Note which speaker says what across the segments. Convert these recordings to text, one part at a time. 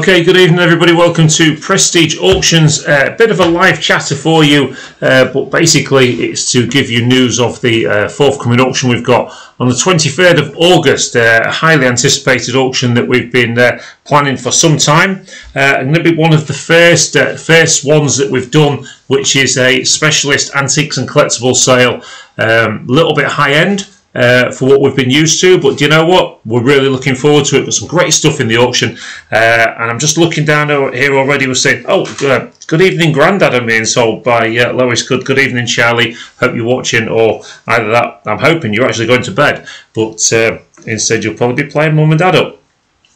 Speaker 1: Okay, good evening, everybody. Welcome to Prestige Auctions. A uh, bit of a live chatter for you, uh, but basically it's to give you news of the uh, forthcoming auction we've got on the 23rd of August. Uh, a highly anticipated auction that we've been uh, planning for some time. Uh, going to be one of the first first ones that we've done, which is a specialist antiques and collectibles sale. A um, little bit high end uh, for what we've been used to. But do you know what? We're really looking forward to it. Got some great stuff in the auction, uh, and I'm just looking down here already. We're saying, "Oh, uh, good evening, Grandad." I'm being sold by uh, Lois. Good, good evening, Charlie. Hope you're watching, or either that. I'm hoping you're actually going to bed, but uh, instead you'll probably be playing Mum and Dad up.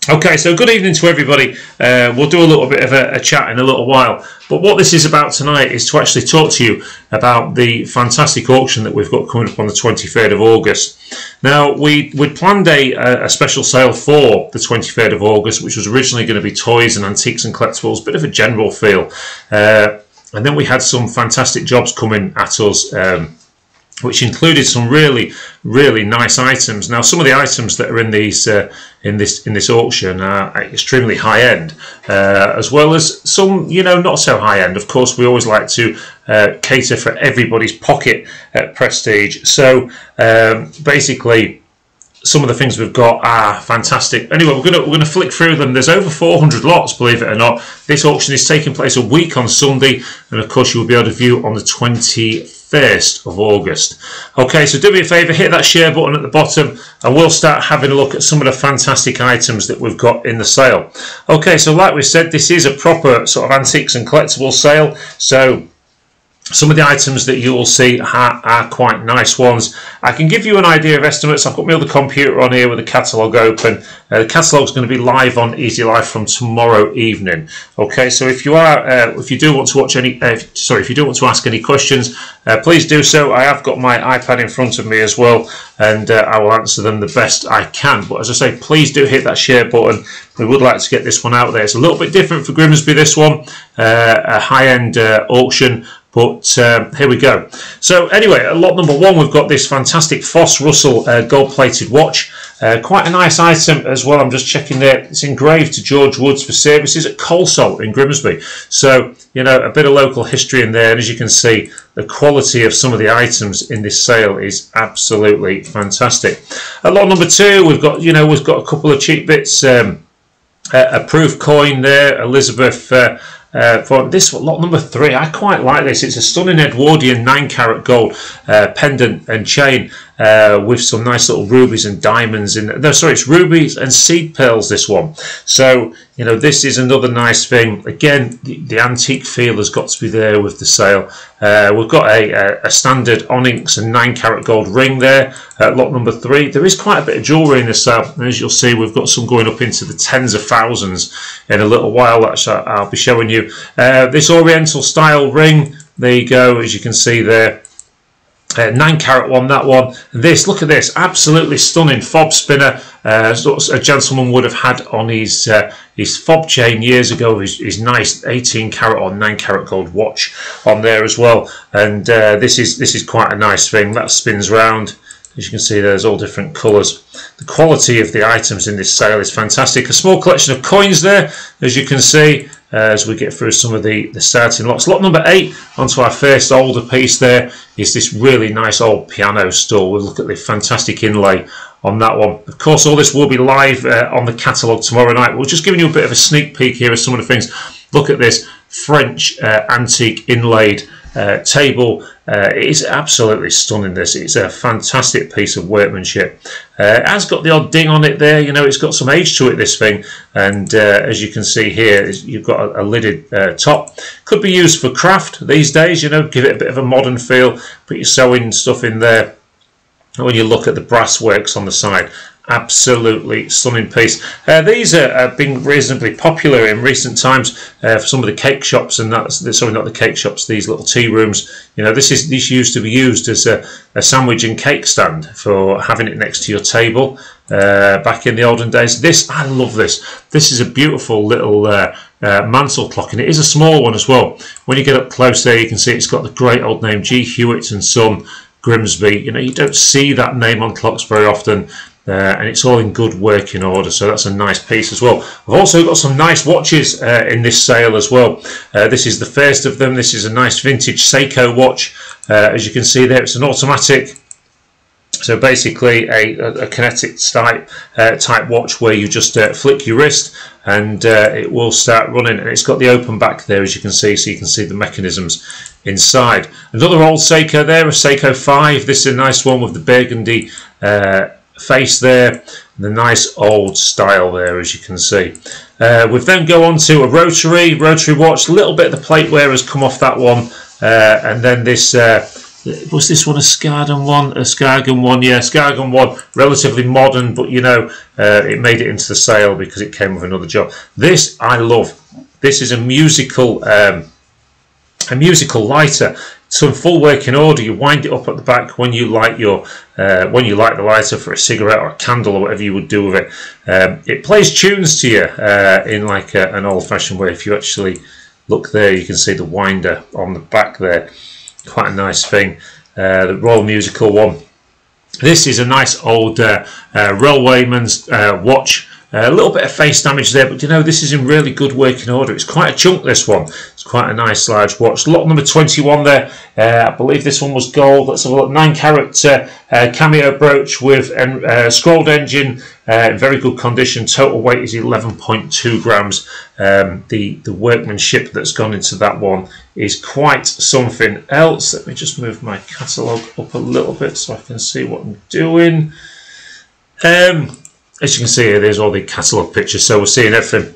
Speaker 1: Okay, so good evening to everybody. Uh, we'll do a little bit of a, a, chat in a little while. But what this is about tonight is to actually talk to you about the fantastic auction that we've got coming up on the 23rd of August. Now, we, we'd planned a, a special sale for the 23rd of August, which was originally going to be toys and antiques and collectibles, a bit of a general feel. Uh, and then we had some fantastic jobs coming at us. Um, which included some really really nice items now some of the items that are in these uh, in this in this auction are extremely high end uh, as well as some you know not so high end of course we always like to uh, cater for everybody's pocket at prestige so um, basically some of the things we've got are fantastic. Anyway, we're gonna we're gonna flick through them. There's over 400 lots, believe it or not. This auction is taking place a week on Sunday, and of course you will be able to view on the 21st of August. Okay, so do me a favour, hit that share button at the bottom, and we'll start having a look at some of the fantastic items that we've got in the sale. Okay, so like we said, this is a proper sort of antiques and collectibles sale. So some of the items that you will see are, are, quite nice ones. I can give you an idea of estimates. I've got my other computer on here with the catalogue open. Uh, the catalogue is going to be live on Easy Live from tomorrow evening. Okay, so if you are, uh, if you do want to watch any, uh, sorry, if you do want to ask any questions, uh, please do so. I have got my iPad in front of me as well, and uh, I will answer them the best I can. But as I say, please do hit that share button. We would like to get this one out there. It's a little bit different for Grimsby. This one, uh, a high-end auction but um, here we go. So anyway, lot number one, we've got this fantastic Foss Russell uh, gold-plated watch. Uh, quite a nice item as well. I'm just checking there. It's engraved to George Woods for services at Colesalt in Grimsby. So, you know, a bit of local history in there. And as you can see, the quality of some of the items in this sale is absolutely fantastic. At lot number two, we've got, you know, we've got a couple of cheap bits. Um, a, a proof coin there, Elizabeth uh, uh, for this lot number three. I quite like this. It's a stunning Edwardian 9 carat gold uh, pendant and chain uh, with some nice little rubies and diamonds in no sorry it's rubies and seed pearls this one. So you know this is another nice thing. Again the, the antique feel has got to be there with the sale. Uh, we've got a, a, standard onyx and 9 carat gold ring there at lot number three. There is quite a bit of jewellery in this sale and as you'll see we've got some going up into the tens of thousands in a little while that I'll be showing you. Uh, this oriental style ring there you go as you can see there uh, nine carat one, that one. This, look at this, absolutely stunning fob spinner. Uh, a gentleman would have had on his uh, his fob chain years ago. His, his nice 18 carat or 9 carat gold watch on there as well. And uh, this is this is quite a nice thing. That spins round. As you can see, there's all different colours. The quality of the items in this sale is fantastic. A small collection of coins there, as you can see uh, as we get through some of the, the starting lots. Lot number eight, onto our first older piece there, is this really nice old piano stool. We'll look at the fantastic inlay on that one. Of course, all this will be live uh, on the catalogue tomorrow night. We're just giving you a bit of a sneak peek here of some of the things. Look at this French uh, antique inlaid uh, table. Uh, it is absolutely stunning this. It's a fantastic piece of workmanship. Uh, it has got the odd ding on it there, you know, it's got some age to it, this thing. And uh, as you can see here, you've got a, a lidded uh, top. Could be used for craft these days, you know, give it a bit of a modern feel. Put your sewing stuff in there when you look at the brass works on the side absolutely stunning piece. Uh, these are, have been reasonably popular in recent times uh, for some of the cake shops and that's sorry not the cake shops these little tea rooms. You know this is this used to be used as a, a sandwich and cake stand for having it next to your table uh, back in the olden days. This I love this. This is a beautiful little uh, uh, mantle clock and it is a small one as well. When you get up close there you can see it's got the great old name G. Hewitt and Son Grimsby. You know you don't see that name on clocks very often uh, and it's all in good working order so that's a nice piece as well. I've also got some nice watches uh, in this sale as well. Uh, this is the first of them. This is a nice vintage Seiko watch. Uh, as you can see there it's an automatic. So basically a, a, kinetic type, uh, type watch where you just flick your wrist and it will start running. And it's got the open back there as you can see so you can see the mechanisms inside. Another old Seiko there, a Seiko 5. This is a nice one with the burgundy face there the nice old style there as you can see. Uh, we then go on to a rotary, rotary watch, a little bit of the plate wear has come off that one uh, and then this was this one a Skagen one? A Skagen one, yeah, Skagen one, relatively modern, but you know, uh, it made it into the sale because it came with another job. This I love. This is a musical, um, a musical lighter. So in full working order, you wind it up at the back when you light your, uh, when you light the lighter for a cigarette or a candle or whatever you would do with it. Um, it plays tunes to you uh, in like a, an old-fashioned way. If you actually look there, you can see the winder on the back there quite a nice thing. Uh, the Royal Musical one. This is a nice old uh, uh, railwayman's uh, watch. A little bit of face damage there, but you know, this is in really good working order. It's quite a chunk, this one. It's quite a nice large watch. Lot number 21 there. Uh, I believe this one was gold. Let's have a look. 9 carat uh, cameo brooch with a scrolled engine uh, in very good condition. Total weight is 11.2 grams. Um, the, the workmanship that's gone into that one is quite something else. Let me just move my catalogue up a little bit so I can see what I'm doing. Um, as you can see here, there's all the catalogue pictures, so we're seeing everything.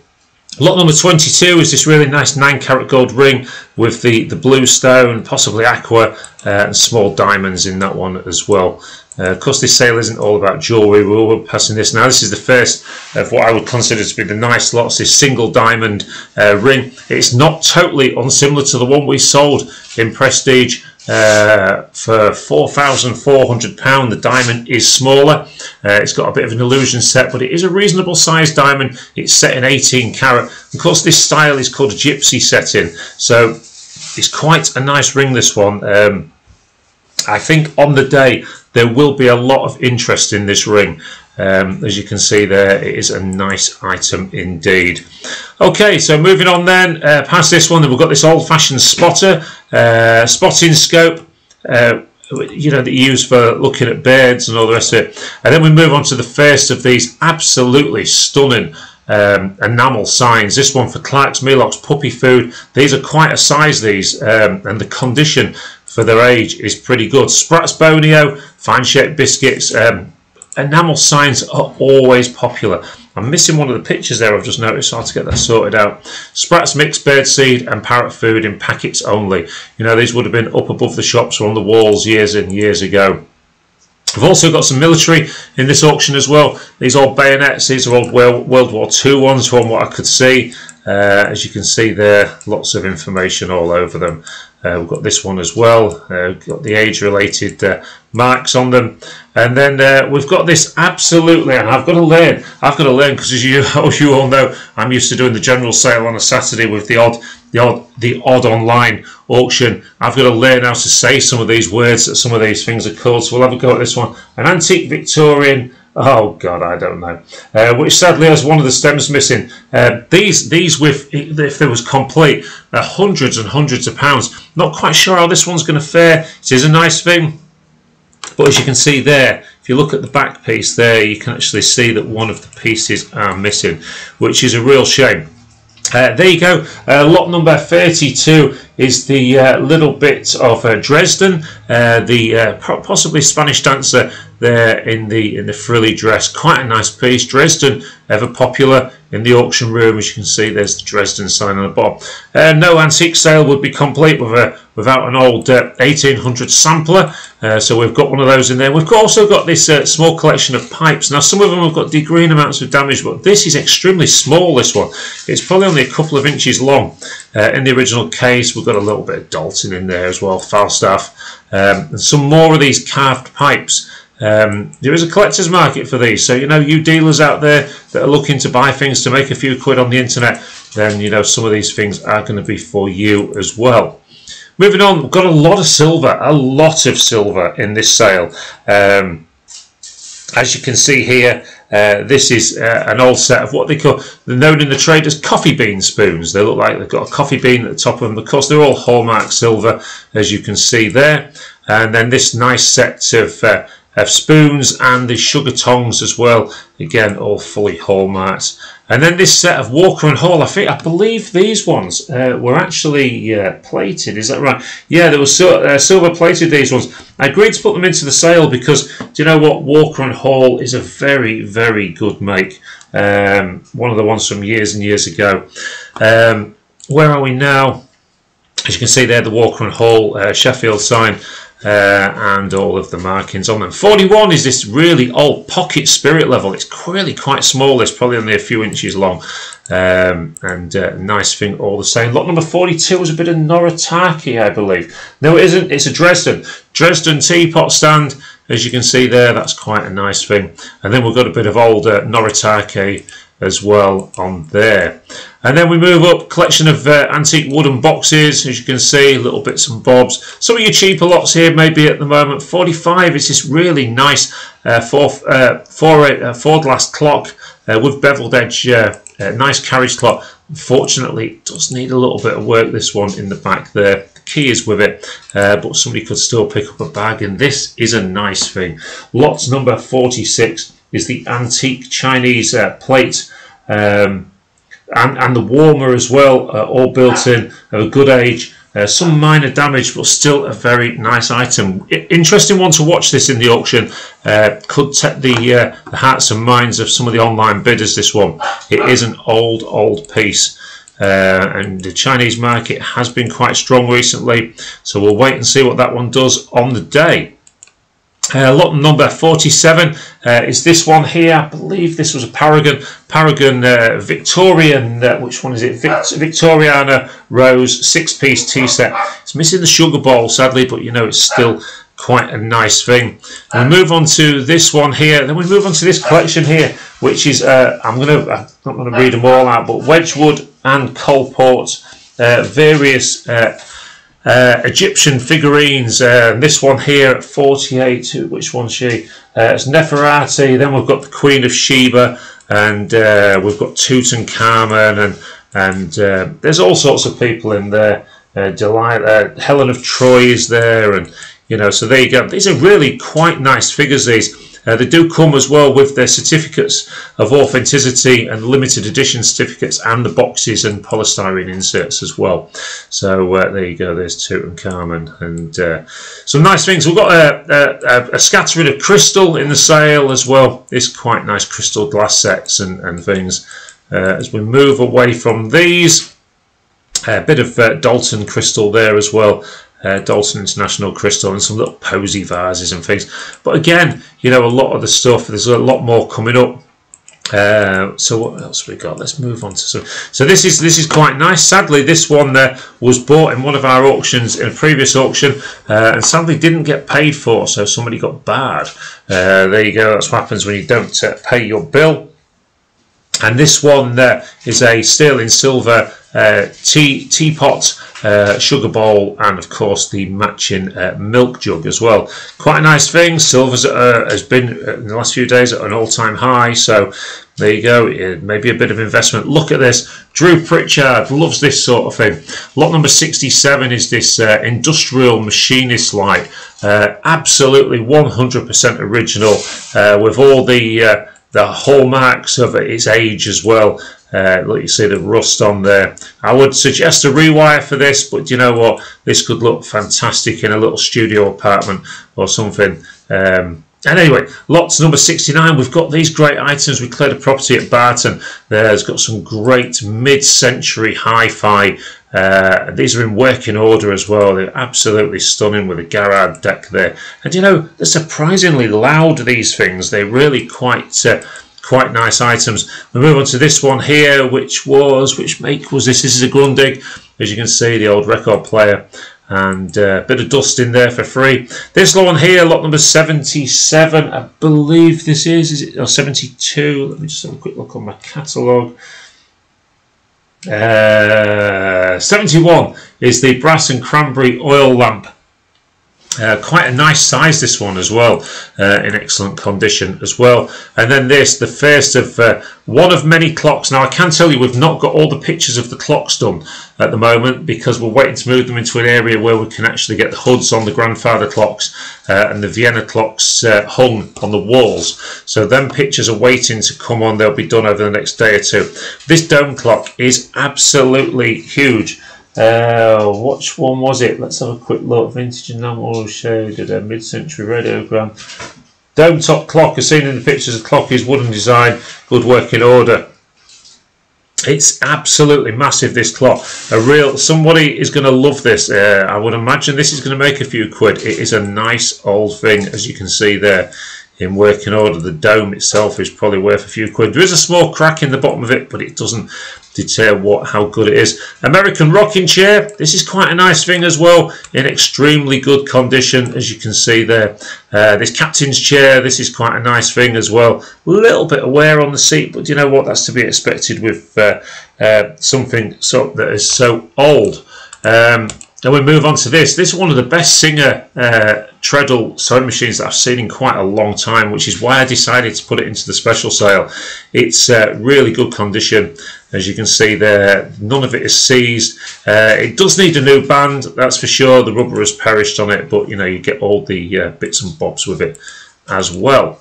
Speaker 1: Lot number 22 is this really nice 9 carat gold ring with the, the blue stone, possibly aqua, uh, and small diamonds in that one as well. Uh, of course, this sale isn't all about jewellery. We will be passing this now. This is the first of what I would consider to be the nice lots. This single diamond uh, ring. It's not totally unsimilar to the one we sold in Prestige uh, for £4,400. The diamond is smaller. Uh, it's got a bit of an illusion set, but it is a reasonable sized diamond. It's set in 18 carat. Of course, this style is called a gypsy setting. So it's quite a nice ring, this one. Um, I think on the day there will be a lot of interest in this ring. Um, as you can see there, it is a nice item indeed. Okay, so moving on then, uh, past this one, we've got this old-fashioned spotter, uh, spotting scope, uh, you know, that you use for looking at birds and all the rest of it. And then we move on to the first of these absolutely stunning um, enamel signs. This one for Clark's Mealox puppy food. These are quite a size, these, um, and the condition for their age is pretty good. Spratt's Bonio, fine shaped biscuits, um, enamel signs are always popular. I'm missing one of the pictures there I've just noticed, so I'll have to get that sorted out. Spratt's mixed birdseed and parrot food in packets only. You know, these would have been up above the shops or on the walls years and years ago. I've also got some military in this auction as well. These old bayonets, these are old World War II ones from what I could see. Uh, as you can see there, lots of information all over them. Uh, we've got this one as well. Uh, we've got the age-related uh, marks on them, and then uh, we've got this absolutely. And I've got to learn. I've got to learn because, as you, as you all know, I'm used to doing the general sale on a Saturday with the odd, the odd, the odd online auction. I've got to learn how to say some of these words that some of these things are called. So we'll have a go at this one. An antique Victorian Oh God, I don't know. Uh, which sadly has one of the stems missing. Uh, these, these with if there was complete, uh, hundreds and hundreds of pounds. Not quite sure how this one's going to fare. It is a nice thing, but as you can see there, if you look at the back piece there, you can actually see that one of the pieces are missing, which is a real shame. Uh, there you go. Uh, lot number 32 is the uh, little bit of uh, Dresden, uh, the uh, possibly Spanish dancer there in the in the frilly dress. Quite a nice piece. Dresden, ever popular in the auction room. As you can see, there's the Dresden sign on the bottom. Uh, no antique sale would be complete with a, without an old uh, 1800 sampler. Uh, so we've got one of those in there. We've also got this uh, small collection of pipes. Now, some of them have got degreeing amounts of damage, but this is extremely small, this one. It's probably only a couple of inches long. Uh, in the original case, we've got a little bit of Doulton in there as well, Falstaff. Um, and some more of these carved pipes. Um, there is a collector's market for these, so you know, you dealers out there that are looking to buy things to make a few quid on the internet, then you know some of these things are going to be for you as well. Moving on, we've got a lot of silver, a lot of silver in this sale. Um, as you can see here, uh, this is uh, an old set of what they call, they're known in the trade as coffee bean spoons. They look like they've got a coffee bean at the top of them. Of course, they're all hallmark silver, as you can see there. And then this nice set of uh, spoons and the sugar tongs as well. Again, all fully hallmarked. And then this set of Walker and Hall, I think, I believe these ones uh, were actually uh, plated. Is that right? Yeah, they were uh, silver plated. These ones. I agreed to put them into the sale because do you know what? Walker and Hall is a very, very good make. Um, one of the ones from years and years ago. Um, where are we now? As you can see there, the Walker and Hall uh, Sheffield sign uh, and all of the markings on them. 41 is this really old pocket spirit level. It's really quite small. It's probably only a few inches long. Um, and uh, nice thing all the same. Lot number 42 was a bit of Noritake, I believe. No, it isn't. It's a Dresden. Dresden teapot stand. As you can see there, that's quite a nice thing. And then we've got a bit of older Noritake as well on there. And then we move up, collection of uh, antique wooden boxes, as you can see, little bits and bobs. Some of your cheaper lots here, maybe at the moment. 45 is this really nice uh, four, uh, four, uh, four glass clock uh, with beveled edge, uh, uh, nice carriage clock. Unfortunately, it does need a little bit of work, this one in the back there. The key is with it, but somebody could still pick up a bag, and this is a nice thing. Lots number 46 is the antique Chinese plate. Um, and, and the warmer as well, uh, all built in, of a good age. Uh, some minor damage, but still a very nice item. I interesting one to watch this in the auction. Uh, could take the, uh, the hearts and minds of some of the online bidders. This one, it is an old, old piece. Uh, and the Chinese market has been quite strong recently, so we'll wait and see what that one does on the day. Uh, lot number 47 uh, is this one here. I believe this was a Paragon, Paragon uh, Victorian, uh, which one is it? Vic Victoriana Rose six-piece tea set. It's missing the sugar bowl, sadly, but you know it's still quite a nice thing. And we move on to this one here. Then we move on to this collection here, which is, uh, I'm going to, I'm not going to read them all out, but Wedgwood and Coalport, uh, various uh, Egyptian figurines. Uh, this one here at 48. Which one's she? Uh, it's Nefertiti. Then we've got the Queen of Sheba, and uh, we've got Tutankhamun, and and uh, there's all sorts of people in there. Uh, Delilah, Helen of Troy is there, and you know. So there you go. These are really quite nice figures. These. Uh, they do come as well with their certificates of authenticity and limited edition certificates and the boxes and polystyrene inserts as well. So uh, there you go, there's Tutankhamun and uh, some nice things. We've got a, a, a, scattering of crystal in the sale as well. It's quite nice crystal glass sets and, and things. Uh, as we move away from these, a bit of uh, Doulton crystal there as well uh, Doulton International Crystal and some little posy vases and things. But again, you know, a lot of the stuff, there's a lot more coming up. Uh, so what else we got? Let's move on to some. So this is this is quite nice. Sadly, this one there was bought in one of our auctions in a previous auction, uh, and sadly didn't get paid for. So somebody got barred. Uh, there you go. That's what happens when you don't uh, pay your bill. And this one is a sterling silver uh, tea teapot uh, sugar bowl, and of course the matching uh, milk jug as well. Quite a nice thing. Silver's uh, has been uh, in the last few days at an all-time high, so there you go. Maybe a bit of investment. Look at this. Drew Pritchard loves this sort of thing. Lot number 67 is this uh, industrial machinist light. absolutely 100% original with all the the hallmarks of its age as well. Uh, like you see the rust on there. I would suggest a rewire for this, but you know what? This could look fantastic in a little studio apartment or something. Um, and anyway, lots number 69, we've got these great items. We cleared a property at Barton. There's got some great mid-century hi-fi. Uh, these are in working order as well. They're absolutely stunning with a Garrard deck there. And you know, they're surprisingly loud, these things. They're really quite... Uh, quite nice items. We move on to this one here, which was, which make was this? This is a Grundig, as you can see, the old record player. And a uh, bit of dust in there for free. This one here, lot number 77, I believe this is, is it, or 72? Let me just have a quick look on my catalogue. Uh, 71 is the brass and cranberry oil lamp Uh, quite a nice size this one as well, uh, in excellent condition as well. And then this, the first of uh, one of many clocks. Now I can tell you we've not got all the pictures of the clocks done at the moment because we're waiting to move them into an area where we can actually get the hoods on the grandfather clocks uh, and the Vienna clocks uh, hung on the walls. So them pictures are waiting to come on. They'll be done over the next day or two. This dome clock is absolutely huge. Uh, which one was it? Let's have a quick look. Vintage enamel shaded a mid-century radiogram. Dome top clock, as seen in the pictures, the clock is wooden design, good working order. It's absolutely massive. This clock, a real somebody is going to love this. Uh, I would imagine this is going to make a few quid. It is a nice old thing, as you can see there in working order. The dome itself is probably worth a few quid. There is a small crack in the bottom of it, but it doesn't deter what how good it is. American rocking chair. This is quite a nice thing as well, in extremely good condition, as you can see there. Uh, this captain's chair. This is quite a nice thing as well. A little bit of wear on the seat, but you know what? That's to be expected with uh, uh, something so that is so old. Um, and we move on to this. This is one of the best Singer uh, treadle sewing machines that I've seen in quite a long time, which is why I decided to put it into the special sale. It's uh, really good condition, as you can see there. None of it is seized. Uh, it does need a new band, that's for sure. The rubber has perished on it, but you know you get all the uh, bits and bobs with it as well.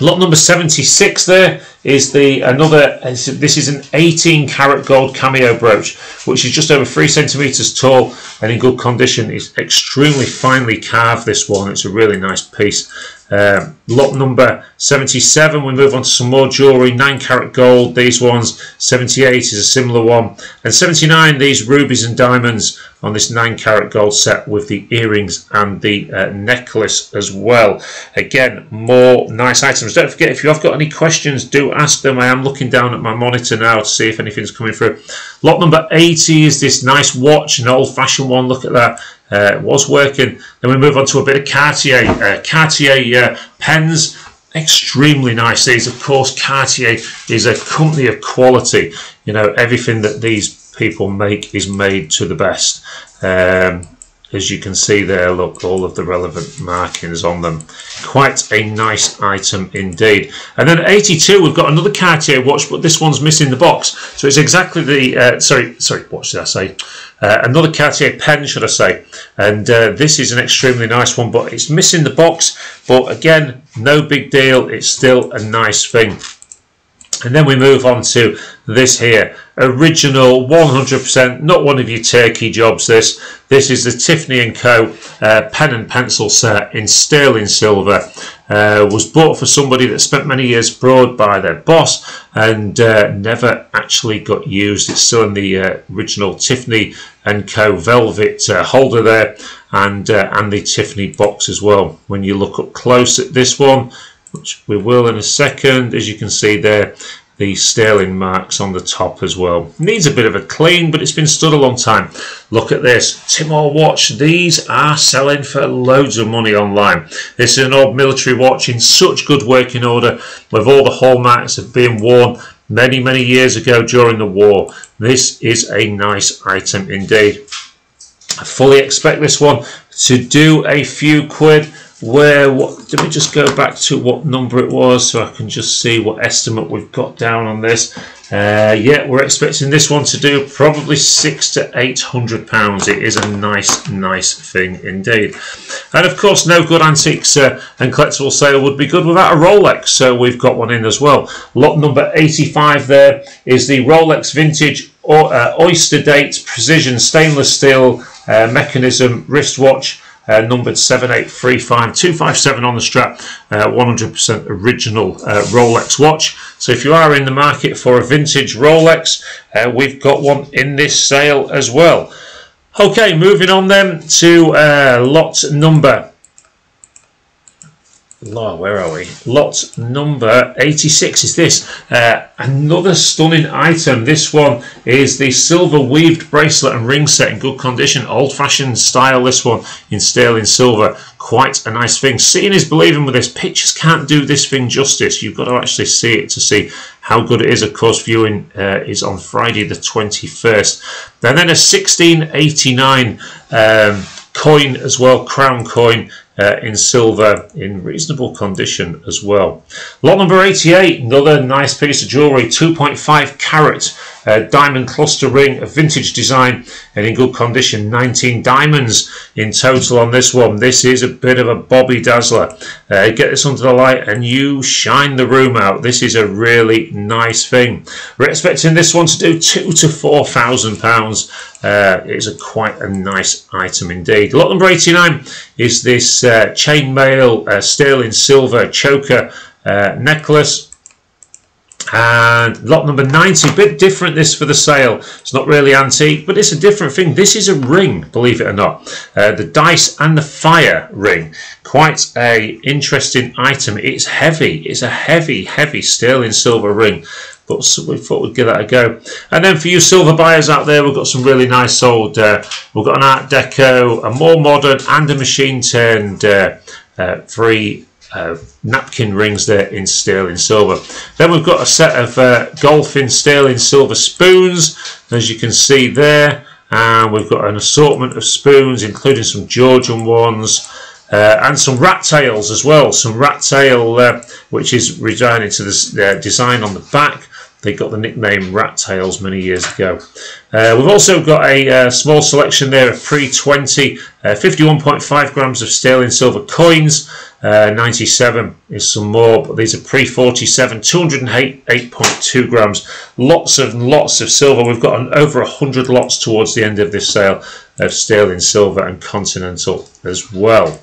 Speaker 1: Lot number 76 there is the another, this is an 18 karat gold cameo brooch, which is just over three centimeters tall and in good condition. It's extremely finely carved, this one. It's a really nice piece. Um, lot number 77, we move on to some more jewellery, 9 carat gold, these ones, 78 is a similar one, and 79, these rubies and diamonds on this 9 carat gold set with the earrings and the uh, necklace as well. Again, more nice items. Don't forget, if you have got any questions, do ask them. I am looking down at my monitor now to see if anything's coming through. Lot number 80 is this nice watch, an old fashioned one, look at that uh, was working. Then we move on to a bit of Cartier. Uh, Cartier uh, pens, extremely nice. These, of course, Cartier is a company of quality. You know, everything that these people make is made to the best. Um, as you can see there, look, all of the relevant markings on them. Quite a nice item indeed. And then at 82, we've got another Cartier watch, but this one's missing the box. So it's exactly the, uh, sorry, sorry, what should I say? Uh, another Cartier pen, should I say. And uh, this is an extremely nice one, but it's missing the box. But again, no big deal. It's still a nice thing. And then we move on to this here. Original, 100%, not one of your turkey jobs this. This is the Tiffany & Co. Uh, pen and pencil set in sterling silver. Uh, was bought for somebody that spent many years abroad by their boss and uh, never actually got used. It's still in the uh, original Tiffany & Co. velvet uh, holder there and, uh, and the Tiffany box as well. When you look up close at this one, which we will in a second. As you can see there, the sterling marks on the top as well. Needs a bit of a clean, but it's been stood a long time. Look at this. Timor watch. These are selling for loads of money online. This is an old military watch in such good working order with all the hallmarks of being worn many, many years ago during the war. This is a nice item indeed. I fully expect this one to do a few quid where what let me just go back to what number it was so I can just see what estimate we've got down on this. Uh, yeah we're expecting this one to do probably six to eight hundred pounds. It is a nice nice thing indeed. And of course no good antiques uh, and collectible sale would be good without a Rolex so we've got one in as well. Lot number 85 there is the Rolex vintage or, uh, oyster date precision stainless steel uh, mechanism wristwatch uh, numbered 7835257 on the strap, 100% uh, original uh, Rolex watch. So if you are in the market for a vintage Rolex, uh, we've got one in this sale as well. Okay, moving on then to lot number Lord, where are we? Lot number 86 is this. Uh, another stunning item. This one is the silver weaved bracelet and ring set in good condition. Old fashioned style, this one in sterling silver. Quite a nice thing. Seeing is believing with this. Pictures can't do this thing justice. You've got to actually see it to see how good it is. Of course, viewing uh, is on Friday the 21st. And then a 1689 um, coin as well, crown coin uh, in silver in reasonable condition as well. Lot number 88, another nice piece of jewellery, 2.5 carat diamond cluster ring, a vintage design and in good condition, 19 diamonds in total on this one. This is a bit of a Bobby Dazzler. Uh, get this under the light and you shine the room out. This is a really nice thing. We're expecting this one to do two to four thousand pounds. Uh, it's a quite a nice item indeed. Lot number 89 is this uh, chainmail uh, sterling silver choker uh, necklace and lot number 90 a bit different this for the sale. It's not really antique but it's a different thing. This is a ring believe it or not. Uh, the dice and the fire ring. Quite a interesting item. It's heavy. It's a heavy heavy sterling silver ring. But we thought we'd give that a go. And then for you silver buyers out there we've got some really nice old, uh, we've got an art deco a more modern and a machine turned uh, uh, free uh, napkin rings there in sterling silver. Then we've got a set of uh, golf in sterling silver spoons, as you can see there. And we've got an assortment of spoons, including some Georgian ones. Uh, and some rat tails as well. Some rat tail, uh, which is resigning to the uh, design on the back. They got the nickname Rat Tails many years ago. Uh, we've also got a uh, small selection there of pre-20, uh, 51.5 grams of sterling silver coins. Uh, 97 is some more, but these are pre-47, 208.2 grams. Lots of lots of silver. We've got an, over 100 lots towards the end of this sale of sterling silver and continental as well.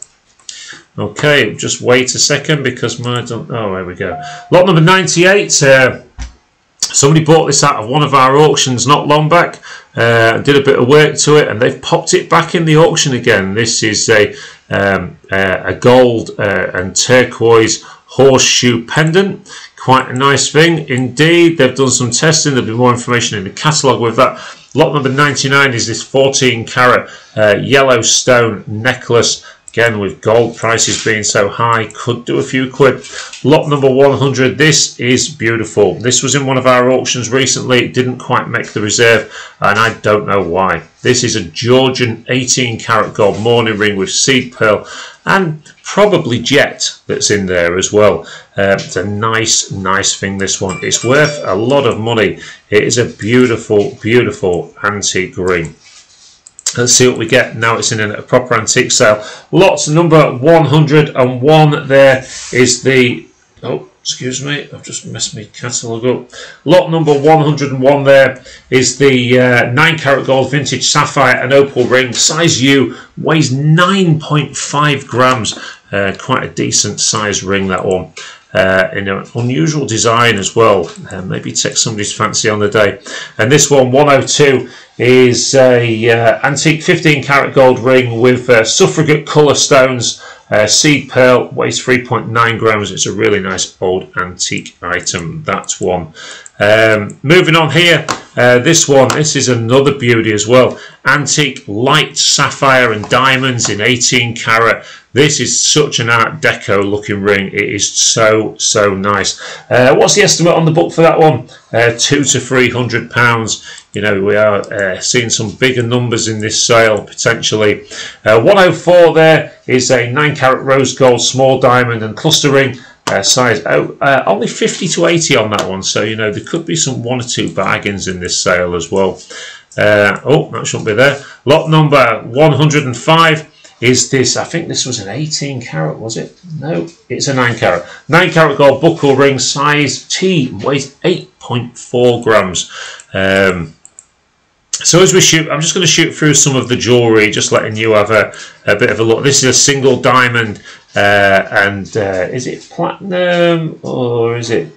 Speaker 1: Okay, just wait a second because my. Oh, there we go. Lot number 98. Uh, Somebody bought this out of one of our auctions not long back, uh, did a bit of work to it, and they've popped it back in the auction again. This is a, um, uh, a gold uh, and turquoise horseshoe pendant. Quite a nice thing indeed. They've done some testing. There'll be more information in the catalogue with that. Lot number 99 is this 14 carat uh, yellow stone necklace Again, with gold prices being so high, could do a few quid. Lot number 100, this is beautiful. This was in one of our auctions recently. It didn't quite make the reserve, and I don't know why. This is a Georgian 18 karat gold mourning ring with seed pearl and probably jet that's in there as well. Uh, it's a nice, nice thing, this one. It's worth a lot of money. It is a beautiful, beautiful antique ring. Let's see what we get now it's in a proper antique sale. Lots number 101 there is the, oh, excuse me, I've just messed my catalogue up. Lot number 101 there is the uh, 9 carat gold vintage sapphire and opal ring, size U, weighs 9.5 grams. Uh, quite a decent size ring that one. Uh, in an unusual design as well. Uh, maybe take somebody's fancy on the day. And this one, 102, is a uh, antique 15 karat gold ring with uh, suffragette colour stones, uh, seed pearl, weighs 3.9 grams. It's a really nice old antique item. That's one. Um, moving on here, uh, this one, this is another beauty as well. Antique light sapphire and diamonds in 18 carat. This is such an Art Deco looking ring. It is so, so nice. Uh, what's the estimate on the book for that one? Uh, two to three hundred pounds. You know, we are uh, seeing some bigger numbers in this sale potentially. Uh, 104 there is a 9 carat rose gold small diamond and cluster ring. Uh, size oh, uh, only 50 to 80 on that one so you know there could be some one or two bargains in this sale as well. Uh, oh that shouldn't be there. Lot number 105 is this I think this was an 18 carat was it? No it's a 9 carat. 9 carat gold buckle ring size T weighs 8.4 grams. Um, so as we shoot, I'm just going to shoot through some of the jewellery, just letting you have a, a bit of a look. This is a single diamond, uh, and uh, is it platinum or is it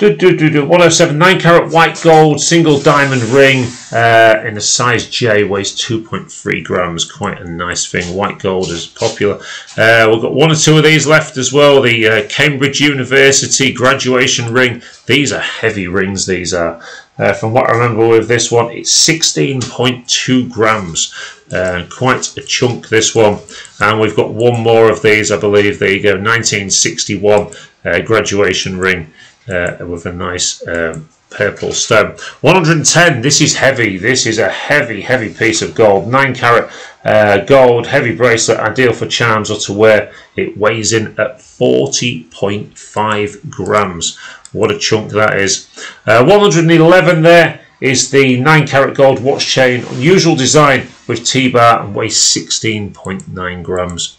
Speaker 1: do, do, do, do. 107 9 carat white gold single diamond ring uh, in a size J weighs 2.3 grams. Quite a nice thing. White gold is popular. Uh, we've got one or two of these left as well. The uh, Cambridge University graduation ring. These are heavy rings these are uh, from what I remember with this one, it's 16.2 grams. Uh, quite a chunk this one. And we've got one more of these, I believe. There you go, 1961 uh, graduation ring uh, with a nice um, purple stone. 110, this is heavy. This is a heavy, heavy piece of gold. 9 carat uh, gold, heavy bracelet, ideal for charms or to wear. It weighs in at 40.5 grams. What a chunk that is. Uh, 111 there is the 9 carat gold watch chain. Unusual design with T-bar and weighs 16.9 grams.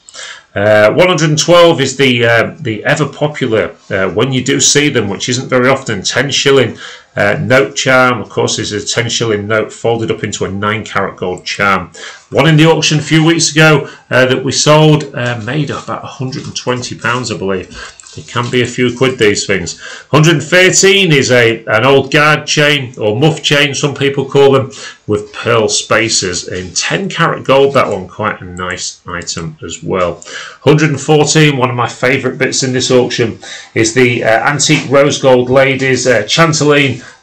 Speaker 1: Uh, 112 is the uh, the ever popular uh, when you do see them, which isn't very often. 10 shilling uh, note charm, of course, is a 10 shilling note folded up into a 9 carat gold charm. One in the auction a few weeks ago uh, that we sold uh, made about 120 pounds, I believe. It can be a few quid, these things. 113 is a an old guard chain, or muff chain, some people call them, with pearl spacers in 10 carat gold. That one, quite a nice item as well. 114, one of my favourite bits in this auction, is the uh, antique rose gold ladies uh,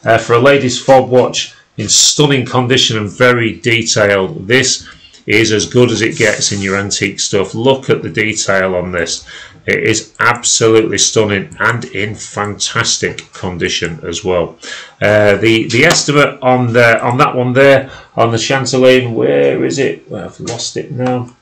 Speaker 1: uh, for a lady's fob watch in stunning condition and very detailed. This is as good as it gets in your antique stuff. Look at the detail on this. It is absolutely stunning and in fantastic condition as well. Uh, the the estimate on the on that one there on the chatelaine, where is it? Well, I've lost it now.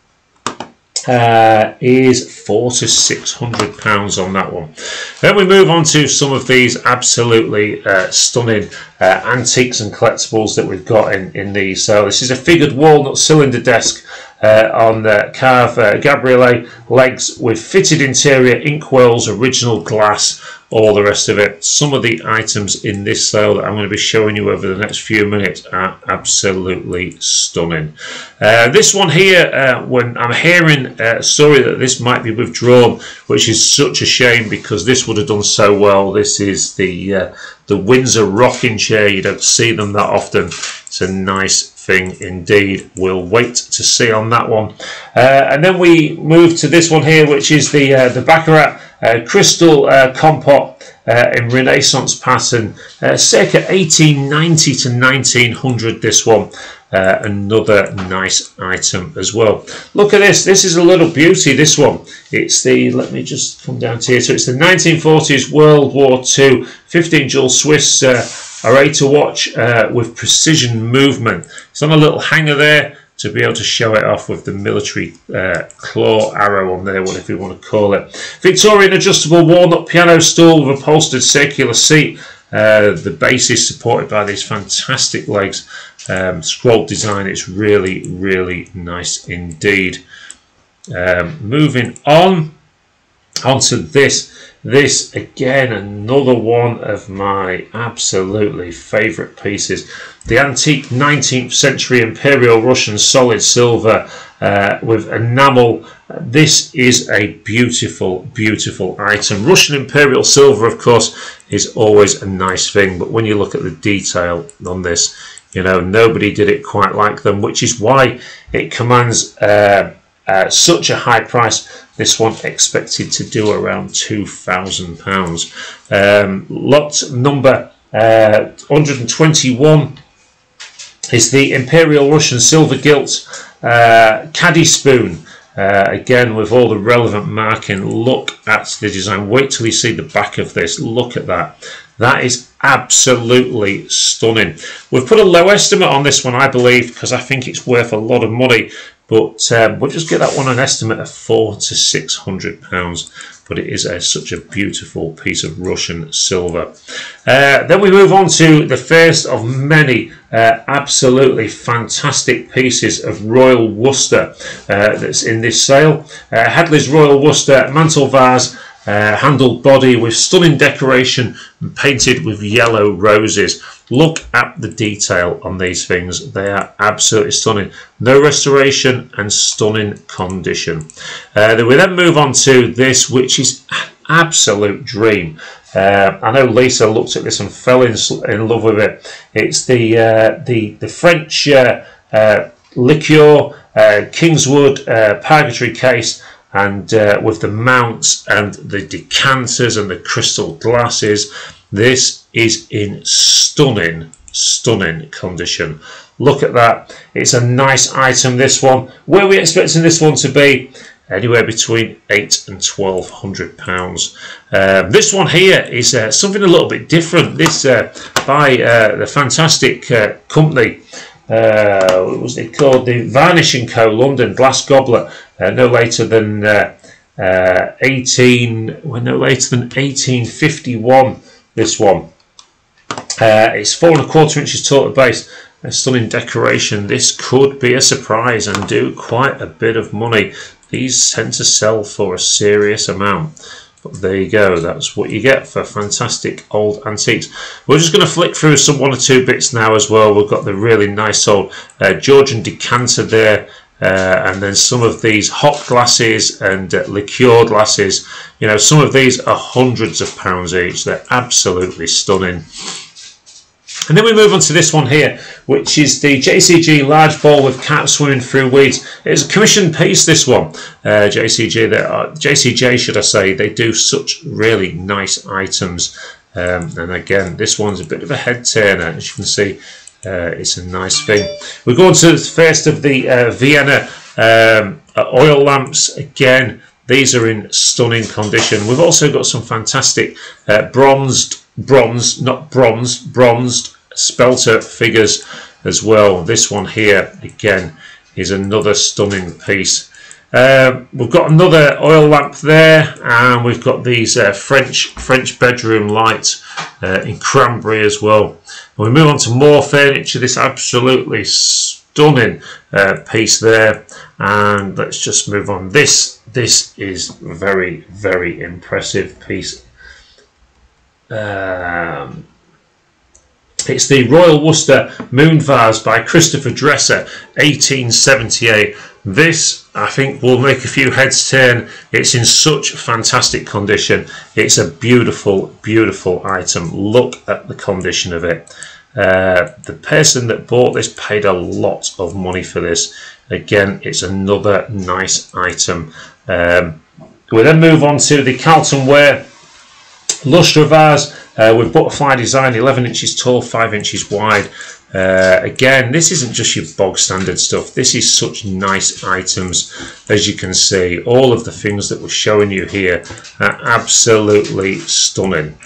Speaker 1: Uh, is four to six hundred pounds on that one. Then we move on to some of these absolutely uh, stunning uh, antiques and collectibles that we've got in in these. So this is a figured walnut cylinder desk uh, on the Carve uh, legs with fitted interior, inkwells, original glass, all the rest of it. Some of the items in this sale that I'm going to be showing you over the next few minutes are absolutely stunning. Uh, this one here, uh, when I'm hearing a story that this might be withdrawn, which is such a shame because this would have done so well. This is the uh, the Windsor rocking chair. You don't see them that often. It's a nice thing indeed. We'll wait to see on that one. Uh, and then we move to this one here, which is the uh, the Baccarat uh, crystal uh, compote uh, in Renaissance pattern, uh, circa 1890 to 1900. This one. Another nice item as well. Look at this. This is a little beauty. This one. It's the. Let me just come down to here. So it's the 1940s World War II 15 jewel Swiss array to watch uh, with precision movement. It's on a little hanger there to be able to show it off with the military uh, claw arrow on there, whatever you want to call it. Victorian adjustable walnut piano stool with upholstered circular seat. Uh, the base is supported by these fantastic legs. Um, scroll design, it's really, really nice indeed. Um, moving on onto this. This again, another one of my absolutely favourite pieces. The antique 19th century Imperial Russian solid silver uh, with enamel. This is a beautiful, beautiful item. Russian Imperial silver, of course, is always a nice thing, but when you look at the detail on this, you know, nobody did it quite like them, which is why it commands uh, uh, such a high price. This one expected to do around £2,000. Um, lot number uh, 121 is the Imperial Russian Silver Gilt uh, Caddy Spoon. Uh, again, with all the relevant marking, look at the design. Wait till you see the back of this. Look at that. That is absolutely stunning. We've put a low estimate on this one, I believe, because I think it's worth a lot of money. But um, we'll just get that one an estimate of four to six hundred pounds. But it is a, such a beautiful piece of Russian silver. Uh, then we move on to the first of many uh, absolutely fantastic pieces of Royal Worcester uh, that's in this sale. Uh, Hadley's Royal Worcester mantle vase uh, handled body with stunning decoration and painted with yellow roses. Look at the detail on these things. They are absolutely stunning. No restoration and stunning condition. Uh, then we then move on to this, which is an absolute dream. Uh, I know Lisa looked at this and fell in, in love with it. It's the uh, the the French uh, uh, liqueur uh, Kingswood purgatory case and uh, with the mounts and the decanters and the crystal glasses this is in stunning stunning condition look at that it's a nice item this one where are we expecting this one to be anywhere between eight and twelve hundred pounds. Um, this one here is uh, something a little bit different. This uh, by uh, the fantastic uh, company. Uh, what was it called? The Varnish & Co. London Glass Goblet. Uh, no later than 18. Well, no later than 1851. This one. It's four and a quarter inches tall at base a stunning decoration. This could be a surprise and do quite a bit of money. These tend to sell for a serious amount. But there you go, that's what you get for fantastic old antiques. We're just going to flick through some one or two bits now as well. We've got the really nice old uh, Georgian decanter there. Uh, and then some of these hot glasses and uh, liqueur glasses. You know, some of these are hundreds of pounds each. They're absolutely stunning. And then we move on to this one here, which is the JCG large bowl with carp swimming through weeds. It's a commissioned piece, this one. Uh, JCG, are, JCJ, should I say, they do such really nice items. Um, and again, this one's a bit of a head turner, as you can see. Uh, it's a nice thing. We go on to the first of the uh, Vienna um, oil lamps. Again, these are in stunning condition. We've also got some fantastic uh, bronzed, bronze, not bronze, bronzed spelter figures as well. This one here, again, is another stunning piece. Uh, we've got another oil lamp there, and we've got these uh, French French bedroom lights uh, in cranberry as well. And we move on to more furniture. This absolutely stunning uh, piece there, and let's just move on. This this is very very impressive piece. Um, it's the Royal Worcester Moon Vase by Christopher Dresser, 1878. This, I think, will make a few heads turn. It's in such fantastic condition. It's a beautiful, beautiful item. Look at the condition of it. Uh, the person that bought this paid a lot of money for this. Again, it's another nice item. Um, we then move on to the Carlton Ware Lustre Vase uh, with butterfly design, 11 inches tall, 5 inches wide. Uh, again, this isn't just your bog standard stuff. This is such nice items, as you can see. All of the things that we're showing you here are absolutely stunning.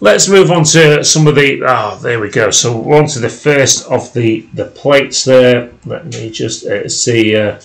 Speaker 1: Let's move on to some of the, oh, there we go. So we're on to the first of the, the plates there. Let me just uh, see uh,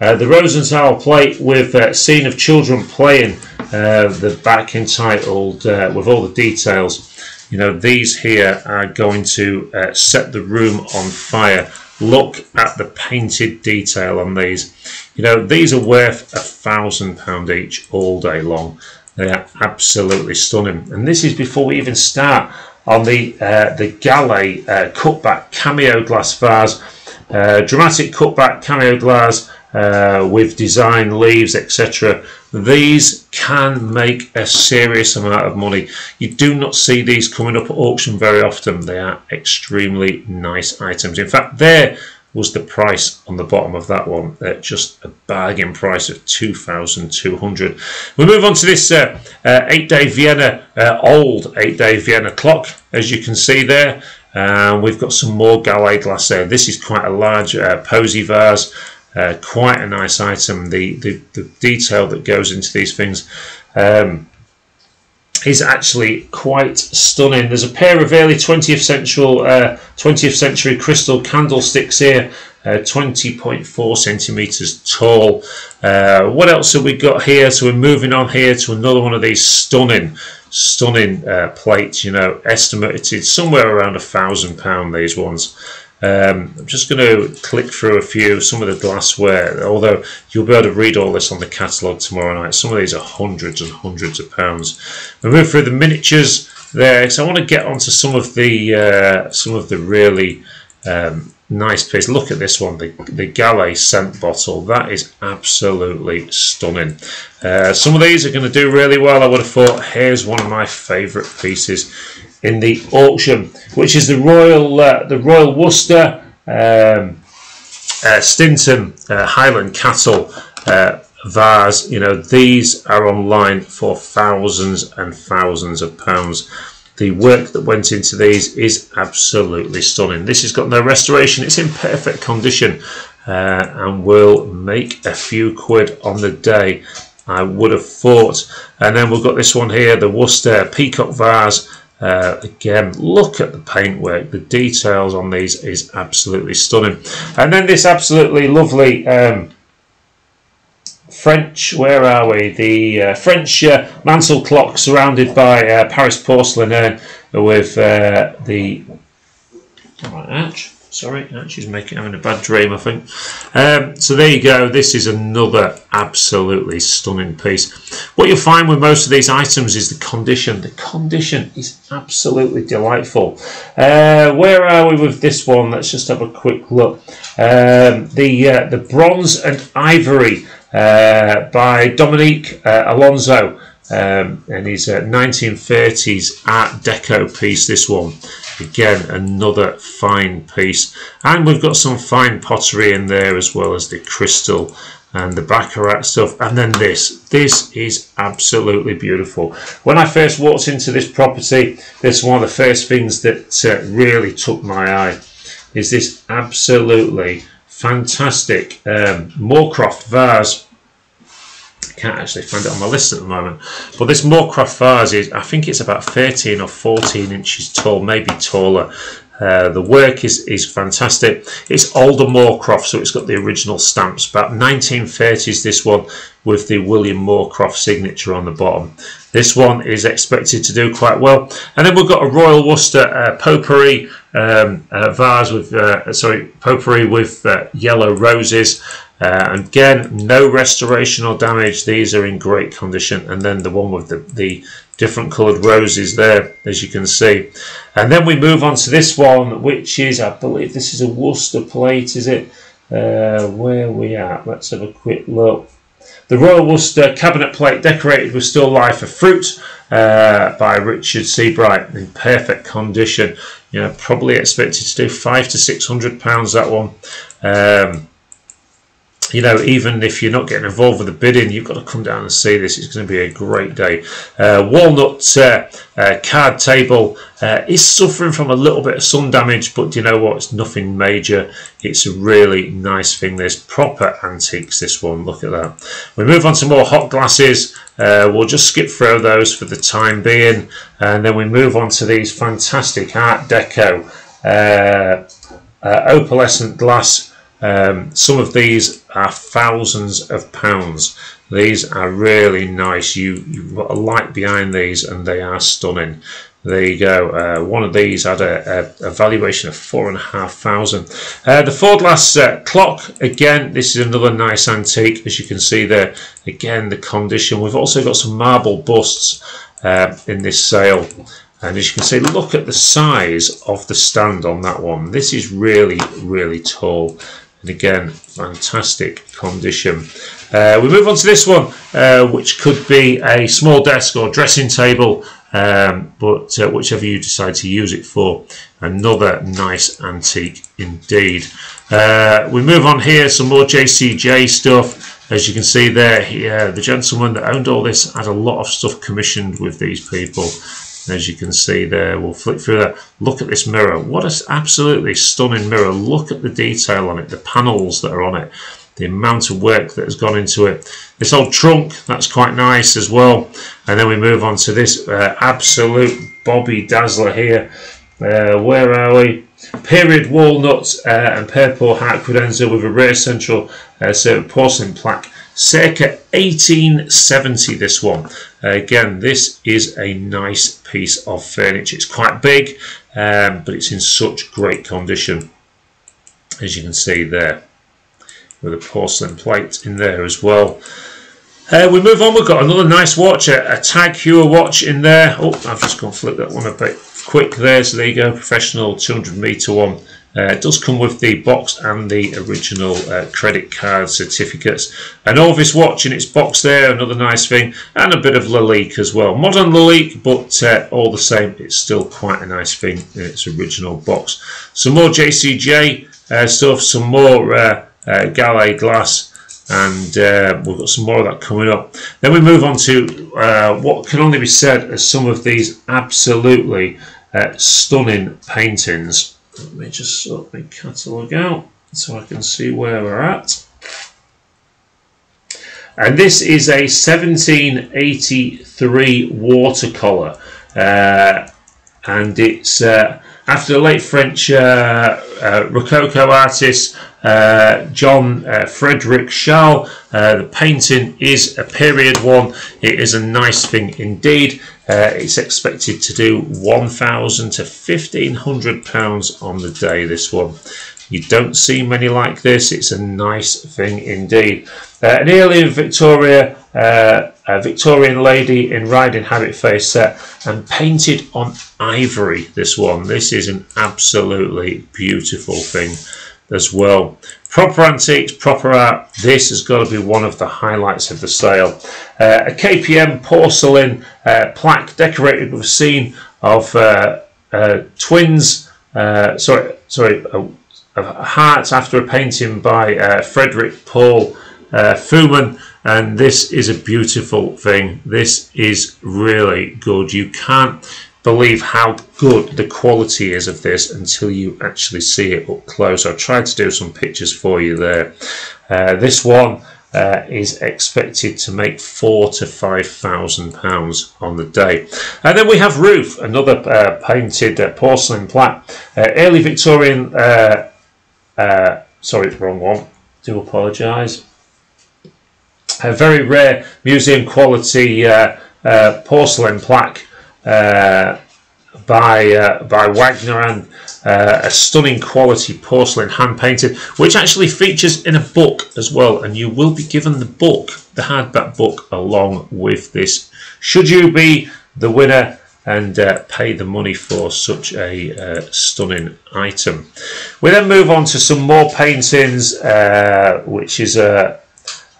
Speaker 1: uh, the Rosenthal plate with uh, scene of children playing uh, the back entitled uh, with all the details. You know, these here are going to uh, set the room on fire. Look at the painted detail on these. You know, these are worth a thousand pound each all day long. They are absolutely stunning. And this is before we even start on the uh, the Gallé uh, cutback cameo glass vase. Uh, dramatic cutback cameo glass uh, with design leaves etc these can make a serious amount of money. You do not see these coming up at auction very often. They are extremely nice items. In fact there was the price on the bottom of that one at just a bargain price of 2200 we move on to this uh, uh, eight day Vienna uh, old eight day Vienna clock as you can see there. Uh, we've got some more Gallé glass there this is quite a large uh, posy vase uh, quite a nice item. The, the, the detail that goes into these things um, is actually quite stunning. There's a pair of early 20th century uh, 20th century crystal candlesticks here, uh, 20.4 centimeters tall. Uh, what else have we got here? So we're moving on here to another one of these stunning, stunning uh, plates. You know, estimated somewhere around a thousand pound. These ones. Um, I'm just going to click through a few, some of the glassware, although you'll be able to read all this on the catalogue tomorrow night. Some of these are hundreds and hundreds of pounds. We move through the miniatures there, so I want to get onto some of the uh, some of the really um, nice pieces. Look at this one, the, the Gallé scent bottle. That is absolutely stunning. Uh, some of these are going to do really well, I would have thought. Here's one of my favourite pieces in the auction, which is the Royal uh, the Royal Worcester um, uh, Stinton uh, Highland Cattle uh, vase. You know these are online for thousands and thousands of pounds. The work that went into these is absolutely stunning. This has got no restoration; it's in perfect condition. uh, and will make a few quid on the day. I would have thought. And then we've got this one here, the Worcester Peacock Vase. Uh, again, look at the paintwork. The details on these is absolutely stunning. And then this absolutely lovely um, French, where are we? The uh, French uh, mantle clock surrounded by uh, Paris porcelain with uh, the. Sorry, she's making having a bad dream, I think. Um, so there you go. This is another absolutely stunning piece. What you'll find with most of these items is the condition. The condition is absolutely delightful. Uh, where are we with this one? Let's just have a quick look. Um, the uh, the bronze and ivory uh, by Dominique uh, Alonzo. Um, and his 1930s Art Deco piece, this one. Again, another fine piece. And we've got some fine pottery in there as well as the crystal and the Baccarat stuff. And then this. This is absolutely beautiful. When I first walked into this property, this is one of the first things that uh, really took my eye. Is this absolutely fantastic um, Moorcroft vase can't actually find it on my list at the moment. But this Moorcroft vase is, I think it's about 13 or 14 inches tall, maybe taller. Uh, the work is, is fantastic. It's older Moorcroft, so it's got the original stamps. About 1930s, this one with the William Moorcroft signature on the bottom. This one is expected to do quite well. And then we've got a Royal Worcester uh, potpourri um, uh, vase with, uh, sorry, potpourri with uh, yellow roses. Uh, again, no restoration or damage. These are in great condition. And then the one with the, the different coloured roses there, as you can see. And then we move on to this one, which is, I believe this is a Worcester plate, is it? Uh, where we at? Let's have a quick look. The Royal Worcester cabinet plate decorated with still life of fruit uh, by Richard Sebright in perfect condition. You know, probably expected to do five to six hundred pounds that one. Um, you know, even if you're not getting involved with the bidding, you've got to come down and see this. It's going to be a great day. Uh, Walnut uh, uh, card table uh, is suffering from a little bit of sun damage, but do you know what? It's nothing major. It's a really nice thing. There's proper antiques, this one. Look at that. We move on to more hot glasses. Uh, we'll just skip through those for the time being. And then we move on to these fantastic Art Deco uh, opalescent glass um, some of these are thousands of pounds. These are really nice. You, you've got a light behind these and they are stunning. There you go. Uh, one of these had a, a, a valuation of four and a half thousand. Uh, the Ford Glass uh, clock, again, this is another nice antique, as you can see there. Again, the condition. We've also got some marble busts uh, in this sale. And as you can see, look at the size of the stand on that one. This is really, really tall and again fantastic condition. Uh, we move on to this one uh, which could be a small desk or dressing table um, but uh, whichever you decide to use it for. Another nice antique indeed. Uh, we move on here some more JCJ stuff. As you can see there here, the gentleman that owned all this had a lot of stuff commissioned with these people as you can see there we'll flick through that. Look at this mirror. What an absolutely stunning mirror. Look at the detail on it the panels that are on it the amount of work that has gone into it. This old trunk that's quite nice as well. And then we move on to this uh, absolute Bobby Dazzler here. Uh, where are we? Period walnut uh, and purple heart credenza with a rare central uh, porcelain plaque circa 1870 this one. Again this is a nice piece of furniture. It's quite big um, but it's in such great condition as you can see there with a porcelain plate in there as well. Uh, we move on. We've got another nice watch a, a Tag Heuer watch in there. Oh I've just gone flip that one a bit quick there. So there you go professional 200 meter one uh, it does come with the box and the original uh, credit card certificates. An Orvis watch in its box there, another nice thing, and a bit of Lalique as well. Modern Lalique, but uh, all the same, it's still quite a nice thing in its original box. Some more JCJ uh, stuff, some more uh, uh, glass, and uh, we've got some more of that coming up. Then we move on to uh, what can only be said as some of these absolutely uh, stunning paintings. Let me just sort my catalogue out. so I can see where we're at. And this is a 1783 watercolour. Uh, and it's uh, after the late French uh, uh Rococo artist uh, John uh, Frederick Charles. the painting is a period one. It is a nice thing indeed. it's expected to do 1,000 to 1,500 pounds on the day. This one. You don't see many like this. It's a nice thing indeed. Uh, an alien Victoria, uh, a Victorian lady in riding habit face set and painted on ivory. This one. This is an absolutely beautiful thing as well. Proper antiques, proper art. This has got to be one of the highlights of the sale. Uh, a KPM porcelain uh, plaque decorated with a scene of uh, uh twins. Uh, sorry, sorry of Hearts after a painting by uh, Frederick Paul uh, Thumann and this is a beautiful thing this is really good you can't believe how good the quality is of this until you actually see it up close I tried to do some pictures for you there uh, this one uh, is expected to make four to five thousand pounds on the day. And then we have Roof, another uh, painted uh, porcelain plaque, uh, early Victorian uh, uh, sorry, wrong one. Do apologise. A very rare museum quality porcelain plaque uh, by uh, by Wagner and uh, a stunning quality porcelain hand painted, which actually features in a book as well. And you will be given the book, the hardback book, along with this. Should you be the winner? and uh, pay the money for such a uh, stunning item. We then move on to some more paintings, uh, which is a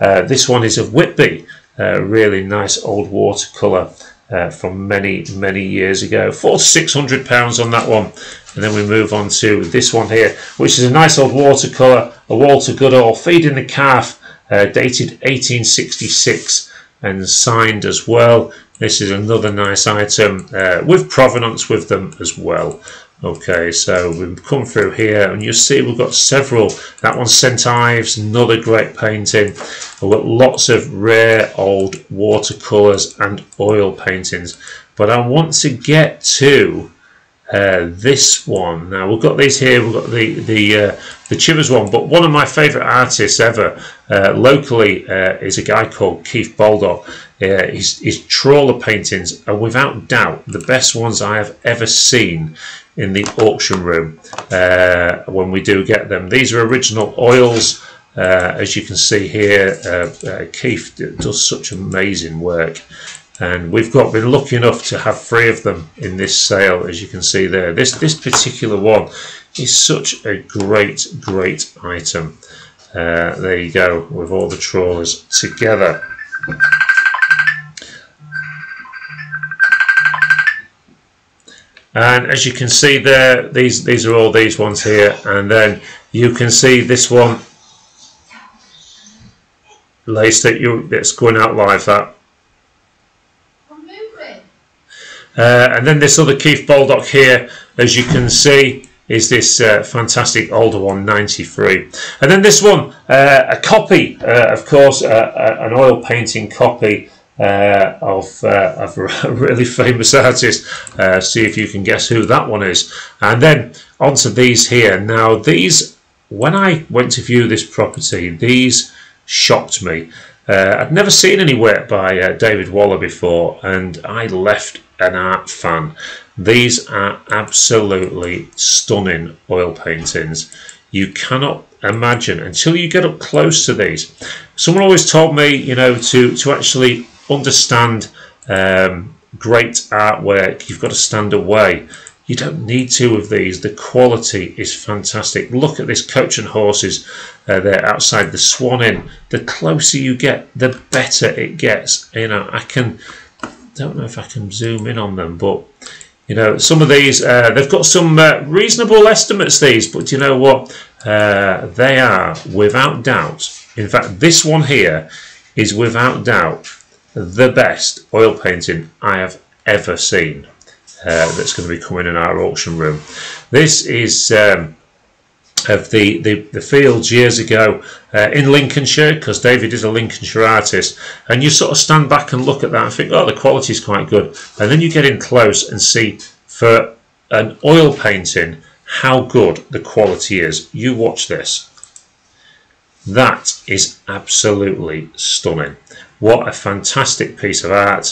Speaker 1: uh, this one is of Whitby, a really nice old watercolour uh, from many many years ago. Four to six hundred pounds on that one, and then we move on to this one here, which is a nice old watercolour, a Walter Goodall feeding the calf, uh, dated 1866 and signed as well. This is another nice item uh, with provenance with them as well. Okay, so we've come through here and you see we've got several. That one's St Ives, another great painting. We've got lots of rare old watercolours and oil paintings. But I want to get to uh, this one. Now we've got these here. We've got the the uh, the Chivers one, but one of my favourite artists ever uh, locally uh, is a guy called Keith Baldock. Uh, his, his trawler paintings are without doubt the best ones I have ever seen in the auction room uh, when we do get them. These are original oils. as you can see here, Keith does such amazing work and we've got been lucky enough to have three of them in this sale as you can see there this this particular one is such a great great item uh, there you go with all the trawlers together and as you can see there these these are all these ones here. And then you can see this one lace that you that's going out live that. Uh, and then this other Keith Baldock here, as you can see, is this uh, fantastic older one, 93. And then this one, uh, a copy, uh, of course, uh, uh, an oil painting copy Uh, of, uh, of a really famous artist. Uh, see if you can guess who that one is. And then onto these here. Now, these, when I went to view this property, these shocked me. I'd never seen any work by David Waller before, and I left an art fan. These are absolutely stunning oil paintings. You cannot imagine until you get up close to these. Someone always told me, you know, to to actually understand um, great artwork, you've got to stand away. You don't need two of these. The quality is fantastic. Look at this coach and horses uh, there outside the Swan Inn. The closer you get, the better it gets. You know, I can don't know if I can zoom in on them, but you know, some of these uh, they've got some uh, reasonable estimates. These, but you know what? Uh, they are without doubt. In fact, this one here is without doubt the best oil painting I have ever seen. Uh, that's going to be coming in our auction room. This is um, of the, the, the fields years ago uh, in Lincolnshire because David is a Lincolnshire artist and you sort of stand back and look at that and think oh the quality is quite good and then you get in close and see for an oil painting how good the quality is you watch this that is absolutely stunning what a fantastic piece of art.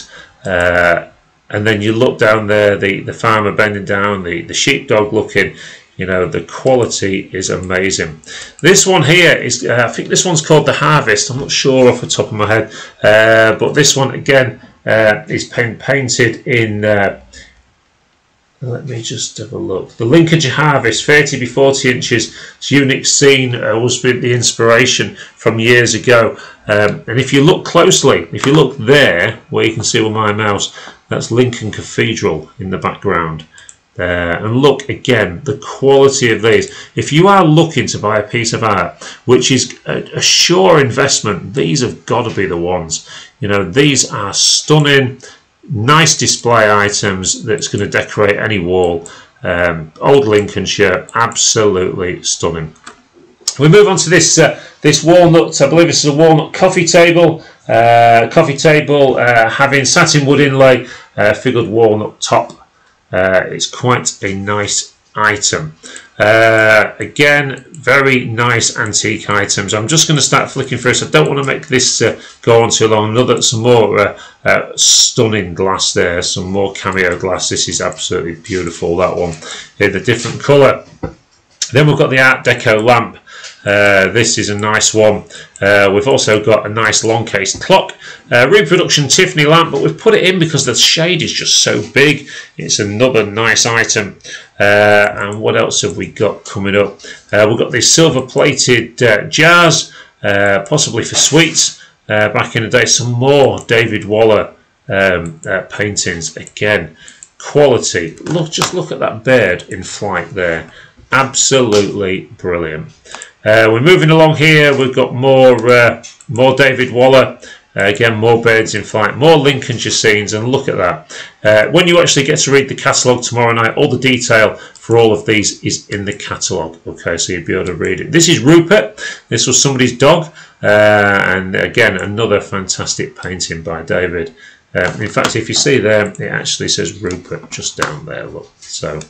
Speaker 1: Uh, and then you look down there the the farmer bending down the the sheepdog looking you know the quality is amazing. This one here is uh, I think this one's called the harvest. I'm not sure off the top of my head. Uh, but this one again uh, is paint painted in uh, let me just have a look. The Lincolnshire Harvest 30 by 40 inches. It's unique scene uh, was the inspiration from years ago. Um, and if you look closely if you look there where you can see with my mouse that's Lincoln Cathedral in the background. There and look again the quality of these. If you are looking to buy a piece of art which is a, a sure investment these have got to be the ones. You know these are stunning nice display items that's going to decorate any wall. Um, old Lincolnshire absolutely stunning. We move on to this uh, this walnut I believe this is a walnut coffee table uh, coffee table uh, having satin wood inlay uh, figured walnut top. Uh, it's quite a nice item. Uh, again, very nice antique items. I'm just going to start flicking through, so I don't want to make this uh, go on too long. Another, some more uh, uh, stunning glass there, some more cameo glass. This is absolutely beautiful, that one, in a different colour. Then we've got the Art Deco lamp. Uh, this is a nice one. Uh, we've also got a nice long case clock. Uh, reproduction Tiffany lamp, but we've put it in because the shade is just so big. It's another nice item. Uh, and what else have we got coming up? Uh, we've got these silver plated jars, possibly for sweets. back in the day, some more David Waller um, paintings. Again, quality. Look, just look at that bird in flight there. Absolutely brilliant. Uh, we're moving along here. We've got more uh, more David Waller. Uh, again, more birds in flight, more Lincolnshire scenes, and look at that. Uh, when you actually get to read the catalogue tomorrow night, all the detail for all of these is in the catalogue. Okay, so you'll be able to read it. This is Rupert. This was somebody's dog, uh, and again, another fantastic painting by David. Uh, in fact, if you see there, it actually says Rupert just down there. Look, so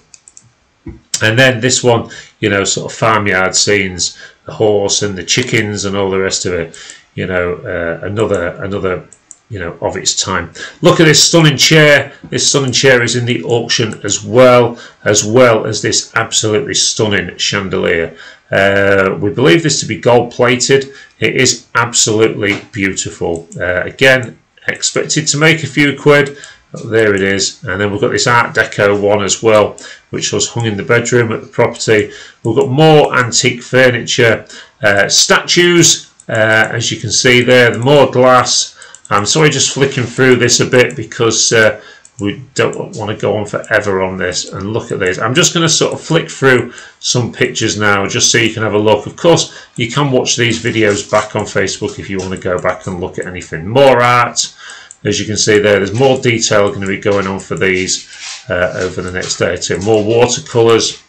Speaker 1: and then this one, you know, sort of farmyard scenes, the horse and the chickens and all the rest of it. You know, uh, another another you know of its time. Look at this stunning chair. This stunning chair is in the auction as well, as well as this absolutely stunning chandelier. Uh, we believe this to be gold plated. It is absolutely beautiful. Uh, again, expected to make a few quid there it is. And then we've got this art deco one as well which was hung in the bedroom at the property. We've got more antique furniture uh, statues uh, as you can see there the more glass. I'm sorry just flicking through this a bit because uh, we don't want to go on forever on this. And look at this. I'm just going to sort of flick through some pictures now just so you can have a look. Of course you can watch these videos back on Facebook if you want to go back and look at anything. More art as you can see there, there's more detail going to be going on for these uh, over the next day or two. More watercolours.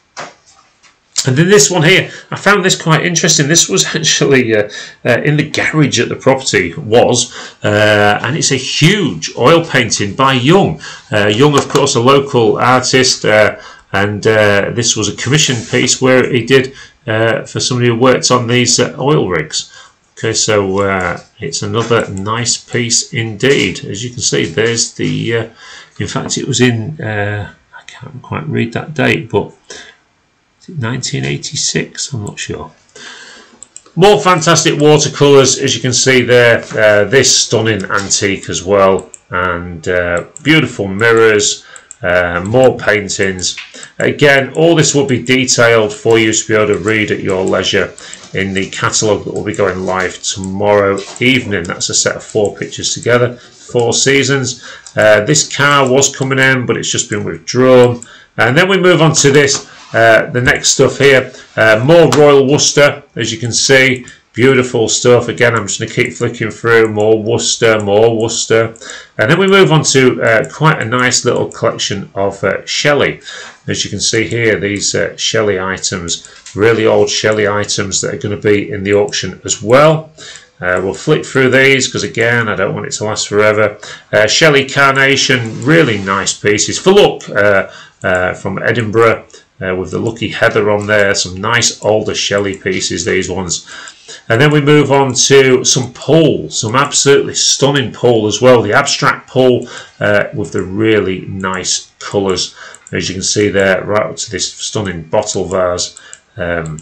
Speaker 1: And then this one here, I found this quite interesting. This was actually uh, uh, in the garage at the property, was, uh, and it's a huge oil painting by Young. Uh, Young, of course, a local artist, uh, and this was a commission piece where he did for somebody who worked on these oil rigs. Okay, so uh, it's another nice piece indeed. As you can see, there's the, uh, in fact, it was in, uh, I can't quite read that date, but 1986? I'm not sure. More fantastic watercolours, as you can see there. Uh, this stunning antique as well, and uh, beautiful mirrors, uh, more paintings. Again, all this will be detailed for you to be able to read at your leisure in the catalogue that will be going live tomorrow evening. That's a set of four pictures together, four seasons. Uh, this car was coming in, but it's just been withdrawn. And then we move on to this, uh, the next stuff here. Uh, more Royal Worcester, as you can see. Beautiful stuff. Again, I'm just going to keep flicking through. More Worcester, more Worcester. And then we move on to uh, quite a nice little collection of uh, Shelley. As you can see here, these uh, Shelley items, really old Shelley items that are going to be in the auction as well. Uh, we'll flick through these because again I don't want it to last forever. Uh, Shelley Carnation, really nice pieces. For look uh, uh from Edinburgh uh, with the lucky heather on there. Some nice older Shelley pieces, these ones. And then we move on to some Poole, some absolutely stunning Poole as well. The abstract Poole uh, with the really nice colours, as you can see there, right up to this stunning bottle vase. Um,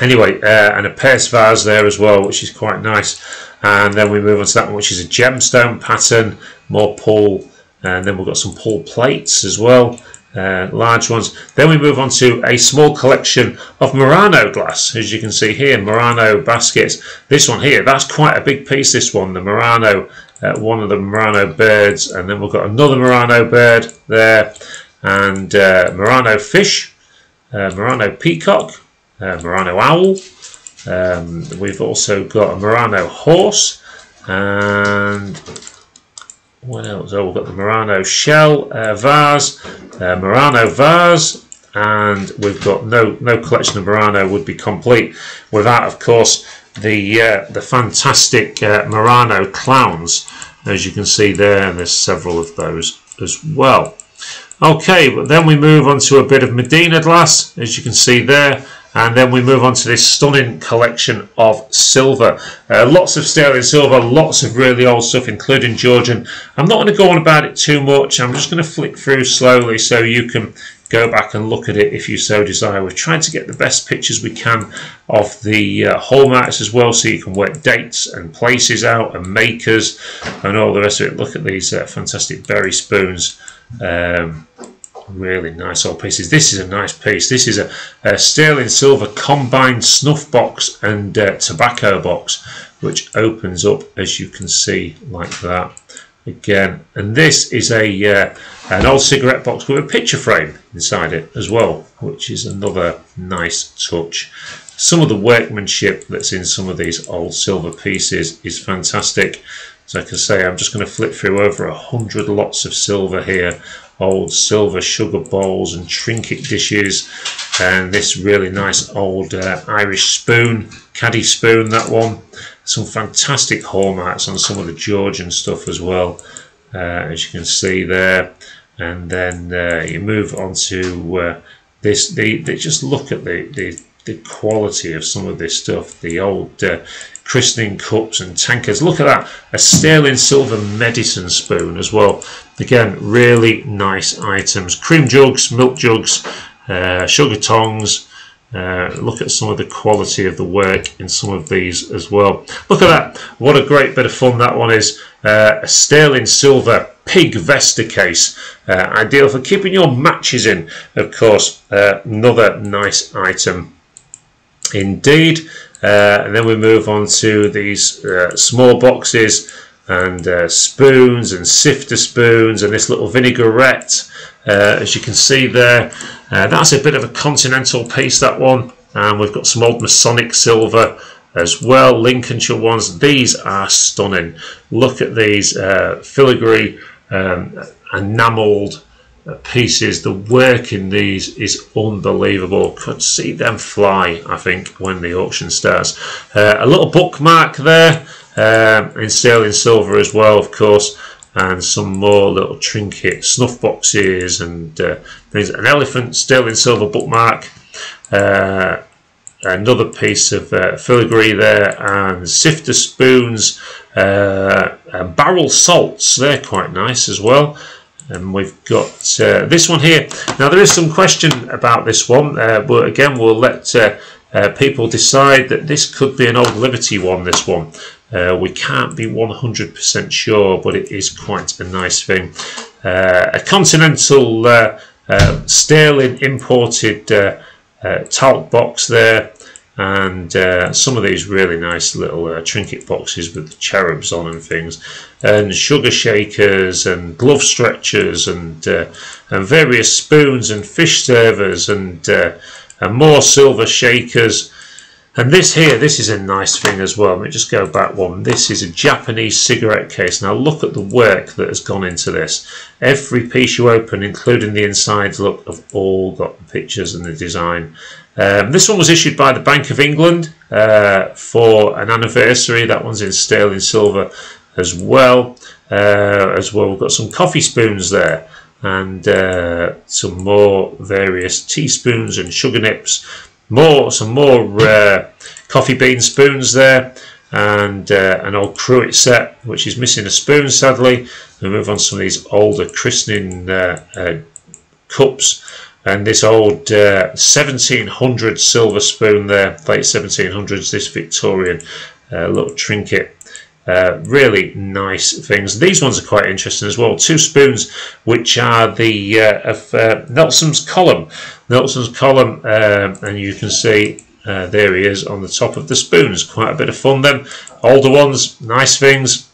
Speaker 1: anyway, uh, and a Perse vase there as well, which is quite nice. And then we move on to that one, which is a gemstone pattern, more Poole. And then we've got some Poole plates as well uh, large ones. Then we move on to a small collection of Murano glass, as you can see here, Murano baskets. This one here, that's quite a big piece, this one, the Murano, uh, one of the Murano birds, and then we've got another Murano bird there, and uh, Murano fish, uh, Murano peacock, uh, Murano owl, um, we've also got a Murano horse, and what else? Oh, we've got the Murano shell uh, vase, uh, Murano vase, and we've got no no collection of Murano would be complete without, of course, the uh, the fantastic uh, Murano clowns, as you can see there, and there's several of those as well. Okay, but then we move on to a bit of Mdina glass, as you can see there. And then we move on to this stunning collection of silver. Uh, lots of sterling silver, lots of really old stuff, including Georgian. I'm not going to go on about it too much. I'm just going to flick through slowly so you can go back and look at it if you so desire. We're trying to get the best pictures we can of the uh, hallmarks as well so you can work dates and places out and makers and all the rest of it. Look at these uh, fantastic berry spoons. Um, really nice old pieces. This is a nice piece. This is a, a sterling silver combined snuff box and uh, tobacco box, which opens up as you can see like that again. And this is a uh, an old cigarette box with a picture frame inside it as well, which is another nice touch. Some of the workmanship that's in some of these old silver pieces is fantastic. So I can say I'm just going to flip through over a hundred lots of silver here old silver sugar bowls and trinket dishes and this really nice old uh, Irish spoon, caddy spoon that one. Some fantastic hallmarks on some of the Georgian stuff as well uh, as you can see there and then uh, you move on to uh, this, they, they just look at the, the, the quality of some of this stuff, the old uh, christening cups and tankards. Look at that, a sterling silver medicine spoon as well. Again, really nice items. Cream jugs, milk jugs, uh, sugar tongs. Uh, look at some of the quality of the work in some of these as well. Look at that. What a great bit of fun that one is. Uh, a sterling silver pig Vesta case. Uh, ideal for keeping your matches in, of course. Uh, another nice item indeed. Uh, and then we move on to these uh, small boxes and uh, spoons and sifter spoons and this little vinaigrette uh, as you can see there. Uh, that's a bit of a continental piece that one. And we've got some old Masonic silver as well Lincolnshire ones. These are stunning. Look at these uh, filigree um, enameled pieces the work in these is unbelievable. Could see them fly I think when the auction starts. Uh, a little bookmark there um, in sterling silver as well of course and some more little trinket snuff boxes and uh, an elephant sterling silver bookmark uh, another piece of uh, filigree there and sifter spoons uh, barrel salts they're quite nice as well and we've got uh, this one here. Now there is some question about this one, uh, but again we'll let uh, uh people decide that this could be an old Liberty one, this one. Uh, we can't be 100% sure, but it is quite a nice thing. Uh, a Continental Sterling imported talc box there and uh, some of these really nice little uh, trinket boxes with the cherubs on and things and sugar shakers and glove stretchers and uh, and various spoons and fish servers and uh, and more silver shakers And this here, this is a nice thing as well. Let me just go back one. This is a Japanese cigarette case. Now look at the work that has gone into this. Every piece you open, including the insides, look, have all got the pictures and the design. Um, this one was issued by the Bank of England uh, for an anniversary. That one's in sterling silver as well. Uh, as well, we've got some coffee spoons there and uh, some more various teaspoons and sugar nips more some more uh, coffee bean spoons there and uh, an old cruet set which is missing a spoon sadly we move on to some of these older christening uh, cups and this old 1700 uh, silver spoon there late 1700s this Victorian uh, little trinket uh, really nice things. These ones are quite interesting as well. Two spoons, which are the uh, of uh, Nelson's column. Nelson's column, uh, and you can see uh, there he is on the top of the spoons. Quite a bit of fun. Them older ones, nice things.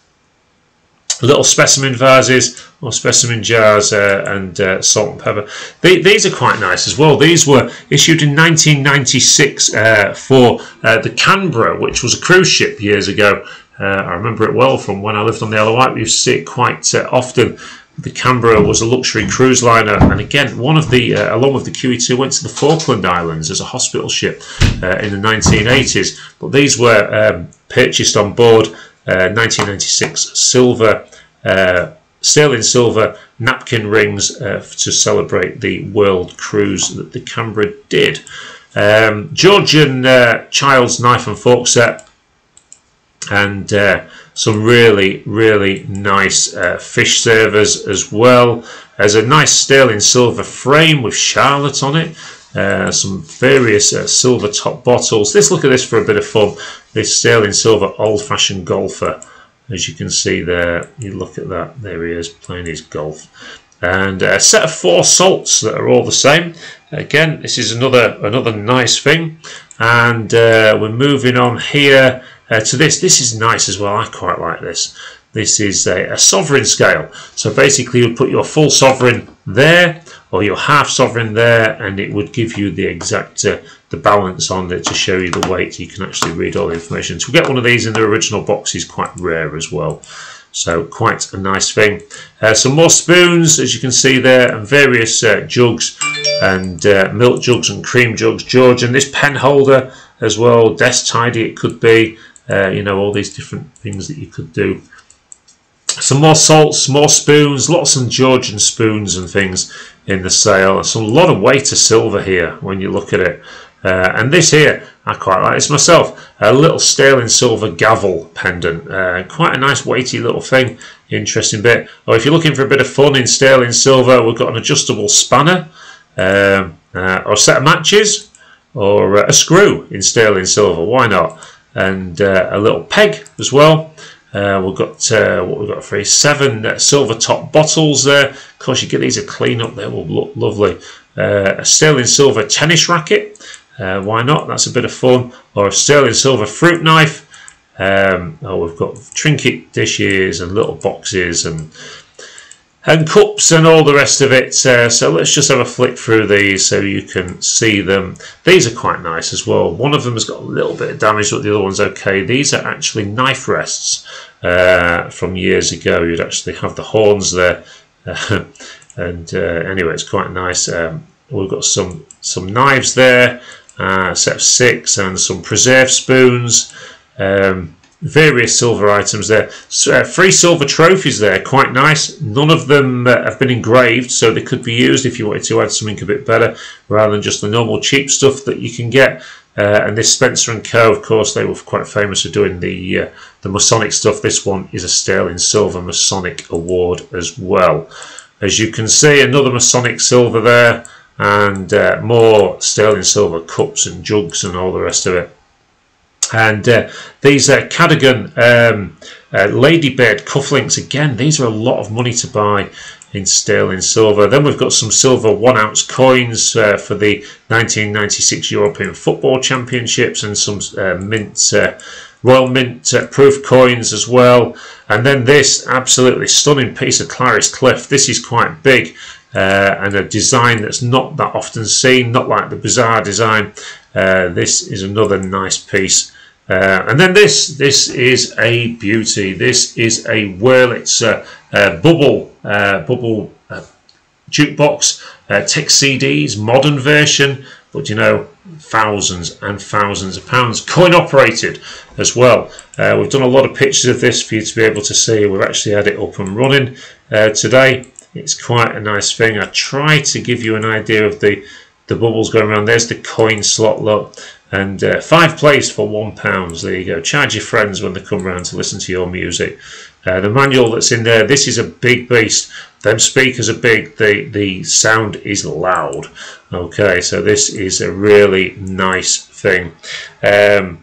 Speaker 1: Little specimen vases or specimen jars and salt and pepper. these are quite nice as well. These were issued in 1996 for the Canberra, which was a cruise ship years ago. Uh, I remember it well from when I lived on the Isle of Wight. We see it quite uh, often. The Canberra was a luxury cruise liner, and again, one of the, uh, along with the QE2, went to the Falkland Islands as a hospital ship uh, in the 1980s. But these were um, purchased on board 1996 uh, silver, uh, sterling silver napkin rings to celebrate the world cruise that the Canberra did. Um, Georgian child's knife and fork set and uh, some really really nice uh, fish servers as well. There's a nice sterling silver frame with Charlotte on it uh, some various uh, silver top bottles. Let's look at this for a bit of fun. This sterling silver old-fashioned golfer as you can see there you look at that there he is playing his golf and a set of four salts that are all the same again this is another another nice thing and uh, we're moving on here uh, to this. This is nice as well. I quite like this. This is a, a sovereign scale. So basically you put your full sovereign there or your half sovereign there and it would give you the exact uh, the balance on it to show you the weight. You can actually read all the information. To get one of these in the original box is quite rare as well. So quite a nice thing. Uh, some more spoons, as you can see there, and various uh, jugs and uh, milk jugs and cream jugs. George, and this pen holder as well, desk tidy it could be uh, you know all these different things that you could do some more salts more spoons lots of Georgian spoons and things in the sale It's a lot of weight of silver here when you look at it uh, and this here I quite like this myself a little sterling silver gavel pendant uh, quite a nice weighty little thing interesting bit or if you're looking for a bit of fun in sterling silver we've got an adjustable spanner um, uh, or a set of matches or uh, a screw in sterling silver why not and uh, a little peg as well. Uh, we've got uh, what we've got for seven uh, silver top bottles there. Of course, you get these a clean up; they will look lovely. Uh, a sterling silver tennis racket. Uh, why not? That's a bit of fun. Or a sterling silver fruit knife. Um, oh, we've got trinket dishes and little boxes and and cups and all the rest of it. Uh, so let's just have a flick through these so you can see them. These are quite nice as well. One of them has got a little bit of damage, but the other one's okay. These are actually knife rests uh, from years ago. You'd actually have the horns there. and uh, anyway, it's quite nice. Um, we've got some, some knives there, uh, set of six, and some preserve spoons. Um, various silver items there. So, uh, three silver trophies there, quite nice. None of them uh, have been engraved, so they could be used if you wanted to add something a bit better, rather than just the normal cheap stuff that you can get. Uh, and this Spencer and Co, of course, they were quite famous for doing the uh, the Masonic stuff. This one is a sterling silver Masonic award as well. As you can see, another Masonic silver there, and uh, more sterling silver cups and jugs and all the rest of it. And uh, these uh, Cadogan um, uh, Ladybird cufflinks, again, these are a lot of money to buy in sterling silver. Then we've got some silver one ounce coins uh, for the 1996 European Football Championships and some uh, mint, uh, Royal Mint uh, proof coins as well. And then this absolutely stunning piece of Clarice Cliff. This is quite big. Uh, and a design that's not that often seen, not like the bizarre design Uh, this is another nice piece. Uh, and then this, this is a beauty. This is a Wurlitzer uh, bubble, uh, bubble uh, jukebox. Uh, tech CDs, modern version, but you know, thousands and thousands of pounds. Coin operated as well. Uh, we've done a lot of pictures of this for you to be able to see. We've actually had it up and running uh, today. It's quite a nice thing. I try to give you an idea of the, the bubbles going around. There's the coin slot look. And uh, five plays for one pound. There you go. Charge your friends when they come around to listen to your music. Uh, the manual that's in there. This is a big beast. Them speakers are big. The the sound is loud. Okay, so this is a really nice thing. Um,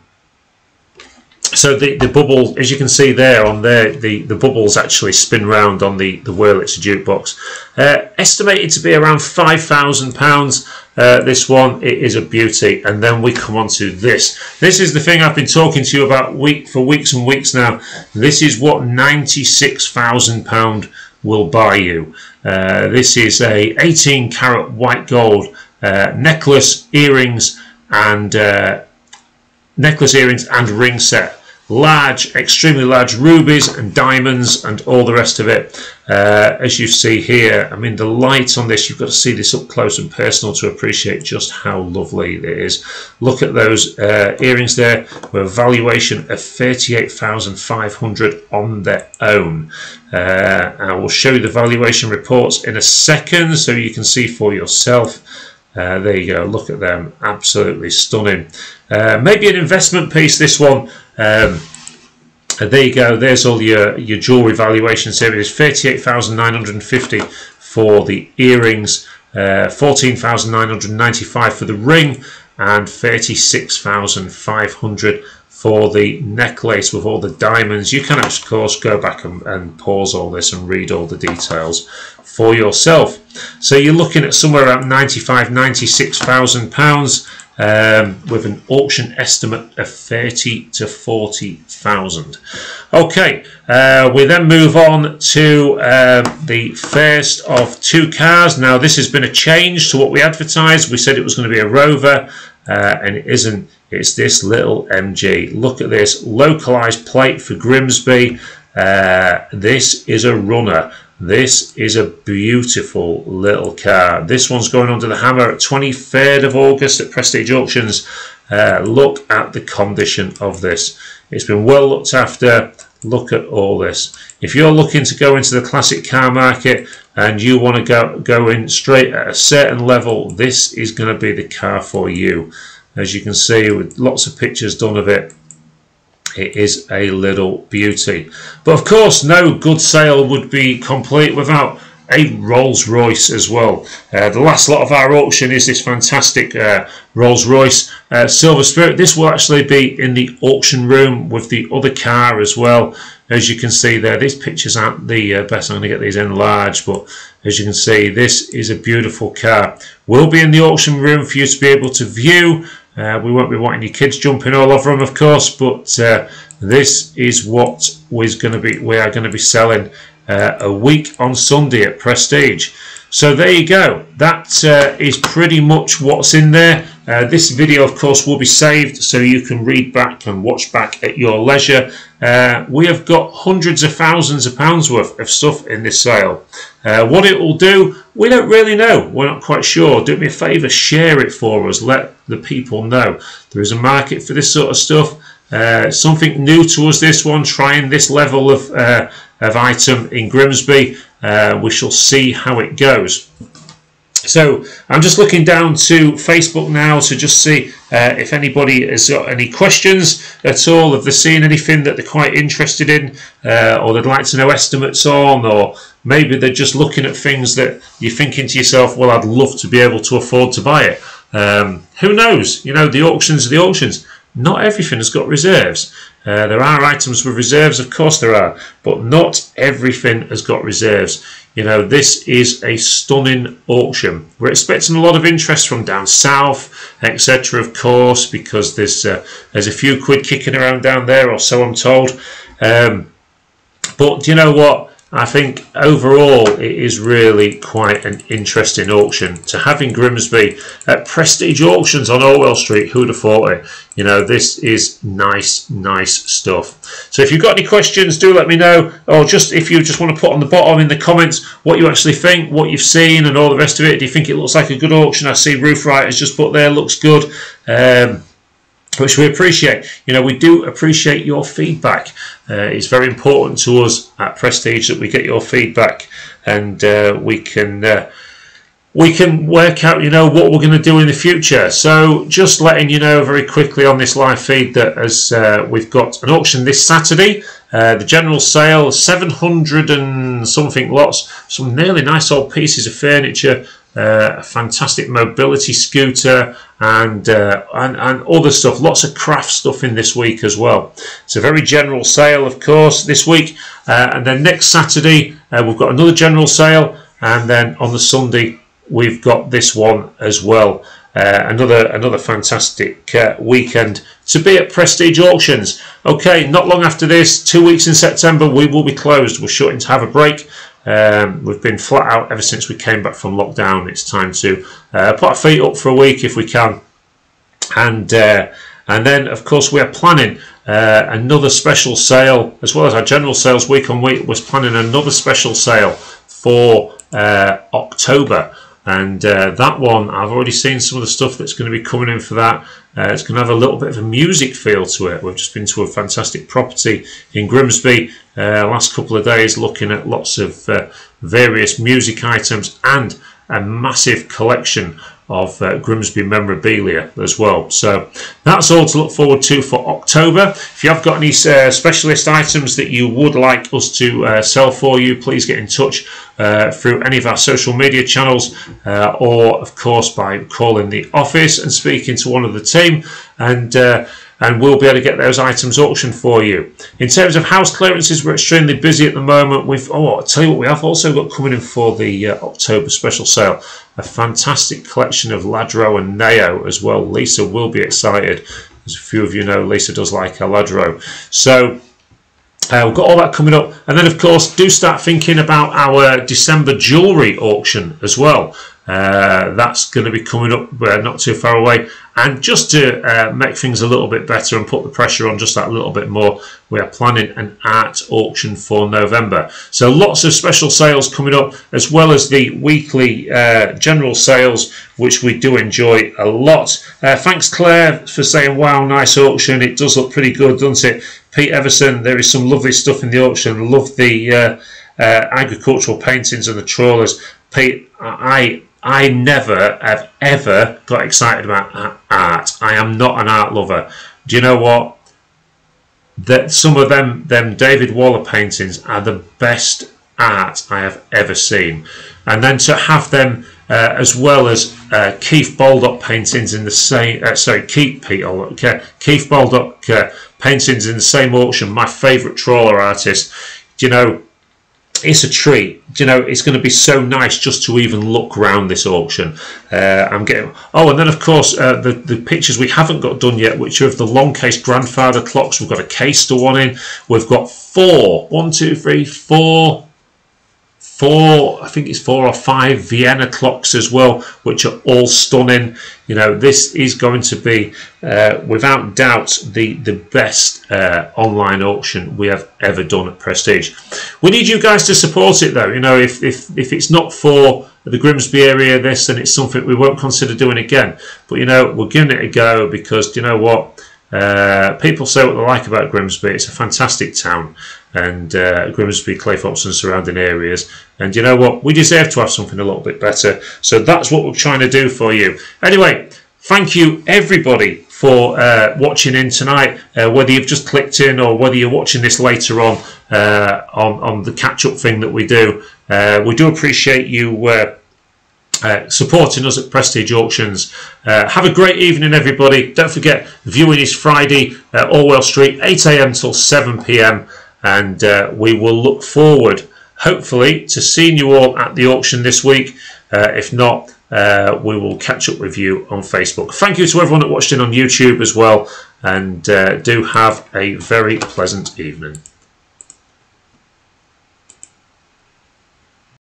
Speaker 1: so the, the bubble, as you can see there on there, the, the bubbles actually spin round on the, the Wurlitzer jukebox. Uh, estimated to be around £5,000. Uh, this one, it is a beauty. And then we come on to this. This is the thing I've been talking to you about week for weeks and weeks now. This is what £96,000 will buy you. Uh, this is a 18 carat white gold uh, necklace, earrings, and uh, necklace, earrings, and ring set large, extremely large rubies and diamonds and all the rest of it. Uh, as you see here, I mean, the light on this, you've got to see this up close and personal to appreciate just how lovely it is. Look at those uh, earrings there with a valuation of 38500 on their own. Uh, I will show you the valuation reports in a second so you can see for yourself. Uh, there you go, look at them, absolutely stunning. Uh, maybe an investment piece, this one. Um, there you go, there's all your, your jewellery valuations here. It is 38950 for the earrings, uh, 14995 for the ring, and 36500 for the necklace with all the diamonds. You can, of course, go back and, and, pause all this and read all the details for yourself. So you're looking at somewhere around 95, 96,000 pounds um, with an auction estimate of 30 to 40,000. Okay, uh, we then move on to uh, the first of two cars. Now this has been a change to what we advertised. We said it was going to be a Rover uh, and it isn't. It's this little MG. Look at this localized plate for Grimsby. Uh, this is a runner. This is a beautiful little car. This one's going under the hammer at 23rd of August at Prestige Auctions. Uh, look at the condition of this. It's been well looked after. Look at all this. If you're looking to go into the classic car market and you want to go, go in straight at a certain level, this is going to be the car for you. As you can see, with lots of pictures done of it, it is a little beauty. But of course, no good sale would be complete without a Rolls Royce as well. Uh, the last lot of our auction is this fantastic uh, Rolls Royce uh, Silver Spirit. This will actually be in the auction room with the other car as well. As you can see there, these pictures aren't the uh, best. I'm going to get these enlarged, but as you can see, this is a beautiful car. Will be in the auction room for you to be able to view. Uh, we won't be wanting your kids jumping all over them, of course, but uh, this is what we're going to be. We are going to be selling uh, a week on Sunday at Prestige. So there you go. That uh, is pretty much what's in there. Uh, this video, of course, will be saved so you can read back and watch back at your leisure. Uh, we have got hundreds of thousands of pounds worth of stuff in this sale. Uh, what it will do, we don't really know. We're not quite sure. Do me a favour, share it for us. Let the people know. There is a market for this sort of stuff. Uh, something new to us, this one, trying this level of, uh, of item in Grimsby. Uh, we shall see how it goes. So I'm just looking down to Facebook now to just see uh, if anybody has got any questions at all, if they're seeing anything that they're quite interested in, uh, or they'd like to know estimates on, or maybe they're just looking at things that you're thinking to yourself, well, I'd love to be able to afford to buy it. Um, who knows? You know, the auctions are the auctions. Not everything has got reserves. Uh, there are items with reserves, of course there are, but not everything has got reserves. You know, this is a stunning auction. We're expecting a lot of interest from down south, etc. Of course, because there's uh, there's a few quid kicking around down there, or so I'm told. Um, but do you know what? I think overall it is really quite an interesting auction. To having Grimsby at Prestige Auctions on Orwell Street, who'd have thought it? You know, this is nice, nice stuff. So if you've got any questions, do let me know. Or just if you just want to put on the bottom in the comments what you actually think, what you've seen and all the rest of it. Do you think it looks like a good auction? I see Roof Writers just put there, looks good. Um, which we appreciate. You know, we do appreciate your feedback. Uh, it's very important to us at Prestige that we get your feedback and uh, we can uh, we can work out, you know, what we're going to do in the future. So just letting you know very quickly on this live feed that as uh, we've got an auction this Saturday, uh, the general sale, 700 and something lots, some really nice old pieces of furniture, uh, a fantastic mobility scooter and, uh, and and other stuff. Lots of craft stuff in this week as well. It's a very general sale of course this week. Uh, and then next Saturday uh, we've got another general sale. And then on the Sunday we've got this one as well. Uh, another another fantastic weekend to be at Prestige Auctions. Okay not long after this two weeks in September we will be closed. We're shutting to have a break um, we've been flat out ever since we came back from lockdown. It's time to uh, put our feet up for a week if we can, and uh, and then of course we are planning uh, another special sale as well as our general sales week on week. Was planning another special sale for uh, October. And uh, that one, I've already seen some of the stuff that's going to be coming in for that. Uh, it's going to have a little bit of a music feel to it. We've just been to a fantastic property in Grimsby uh, last couple of days looking at lots of uh, various music items and a massive collection of uh, Grimsby memorabilia as well. So that's all to look forward to for October. If you have got any uh, specialist items that you would like us to uh, sell for you, please get in touch uh, through any of our social media channels uh, or, of course, by calling the office and speaking to one of the team. And uh, and we'll be able to get those items auctioned for you. In terms of house clearances, we're extremely busy at the moment. We've oh, I'll tell you what, we have also got coming in for the uh, October special sale a fantastic collection of Lladró and Nao as well. Lisa will be excited, as a few of you know, Lisa does like her Lladró. So. Uh, we've got all that coming up, and then of course, do start thinking about our December jewellery auction as well. Uh, that's going to be coming up uh, not too far away. And just to uh, make things a little bit better and put the pressure on just that little bit more, we are planning an art auction for November. So lots of special sales coming up, as well as the weekly uh, general sales, which we do enjoy a lot. Uh, thanks, Claire, for saying, wow, nice auction. It does look pretty good, doesn't it? Pete Everson, there is some lovely stuff in the auction. Love the uh, agricultural paintings and the trawlers. Pete, I I never have ever got excited about art. I am not an art lover. Do you know what? That some of them them David Waller paintings are the best art I have ever seen, and then to have them uh, as well as uh, Keith Baldock paintings in the same uh, sorry Keith Pete okay, Keith Baldock uh, paintings in the same auction. My favourite trawler artist. Do you know? It's a treat. You know, it's going to be so nice just to even look around this auction. Uh, I'm getting. Oh, and then of course uh, the the pictures we haven't got done yet, which are of the long case grandfather clocks. We've got a case to one in. We've got four, one, two, three, four four, I think it's four or five Vienna clocks as well, which are all stunning. You know, this is going to be, uh, without doubt, the the best uh, online auction we have ever done at Prestige. We need you guys to support it, though. You know, if if if it's not for the Grimsby area, this, then it's something we won't consider doing again. But you know, we're giving it a go because you know what. Uh, people say what they like about Grimsby. It's a fantastic town, and uh, Grimsby, Cleethorpes, and surrounding areas. And you know what? We deserve to have something a little bit better. So that's what we're trying to do for you. Anyway, thank you everybody for uh, watching in tonight. Uh, whether you've just clicked in or whether you're watching this later on uh, on, on the catch-up thing that we do, uh, we do appreciate you. Uh, supporting us at Prestige Auctions. Uh, have a great evening, everybody. Don't forget, viewing is Friday at Orwell Street, 8am till 7pm and uh, we will look forward hopefully to seeing you all at the auction this week. Uh, if not uh, we will catch up with you on Facebook. Thank you to everyone that watched in on YouTube as well and uh, do have a very pleasant evening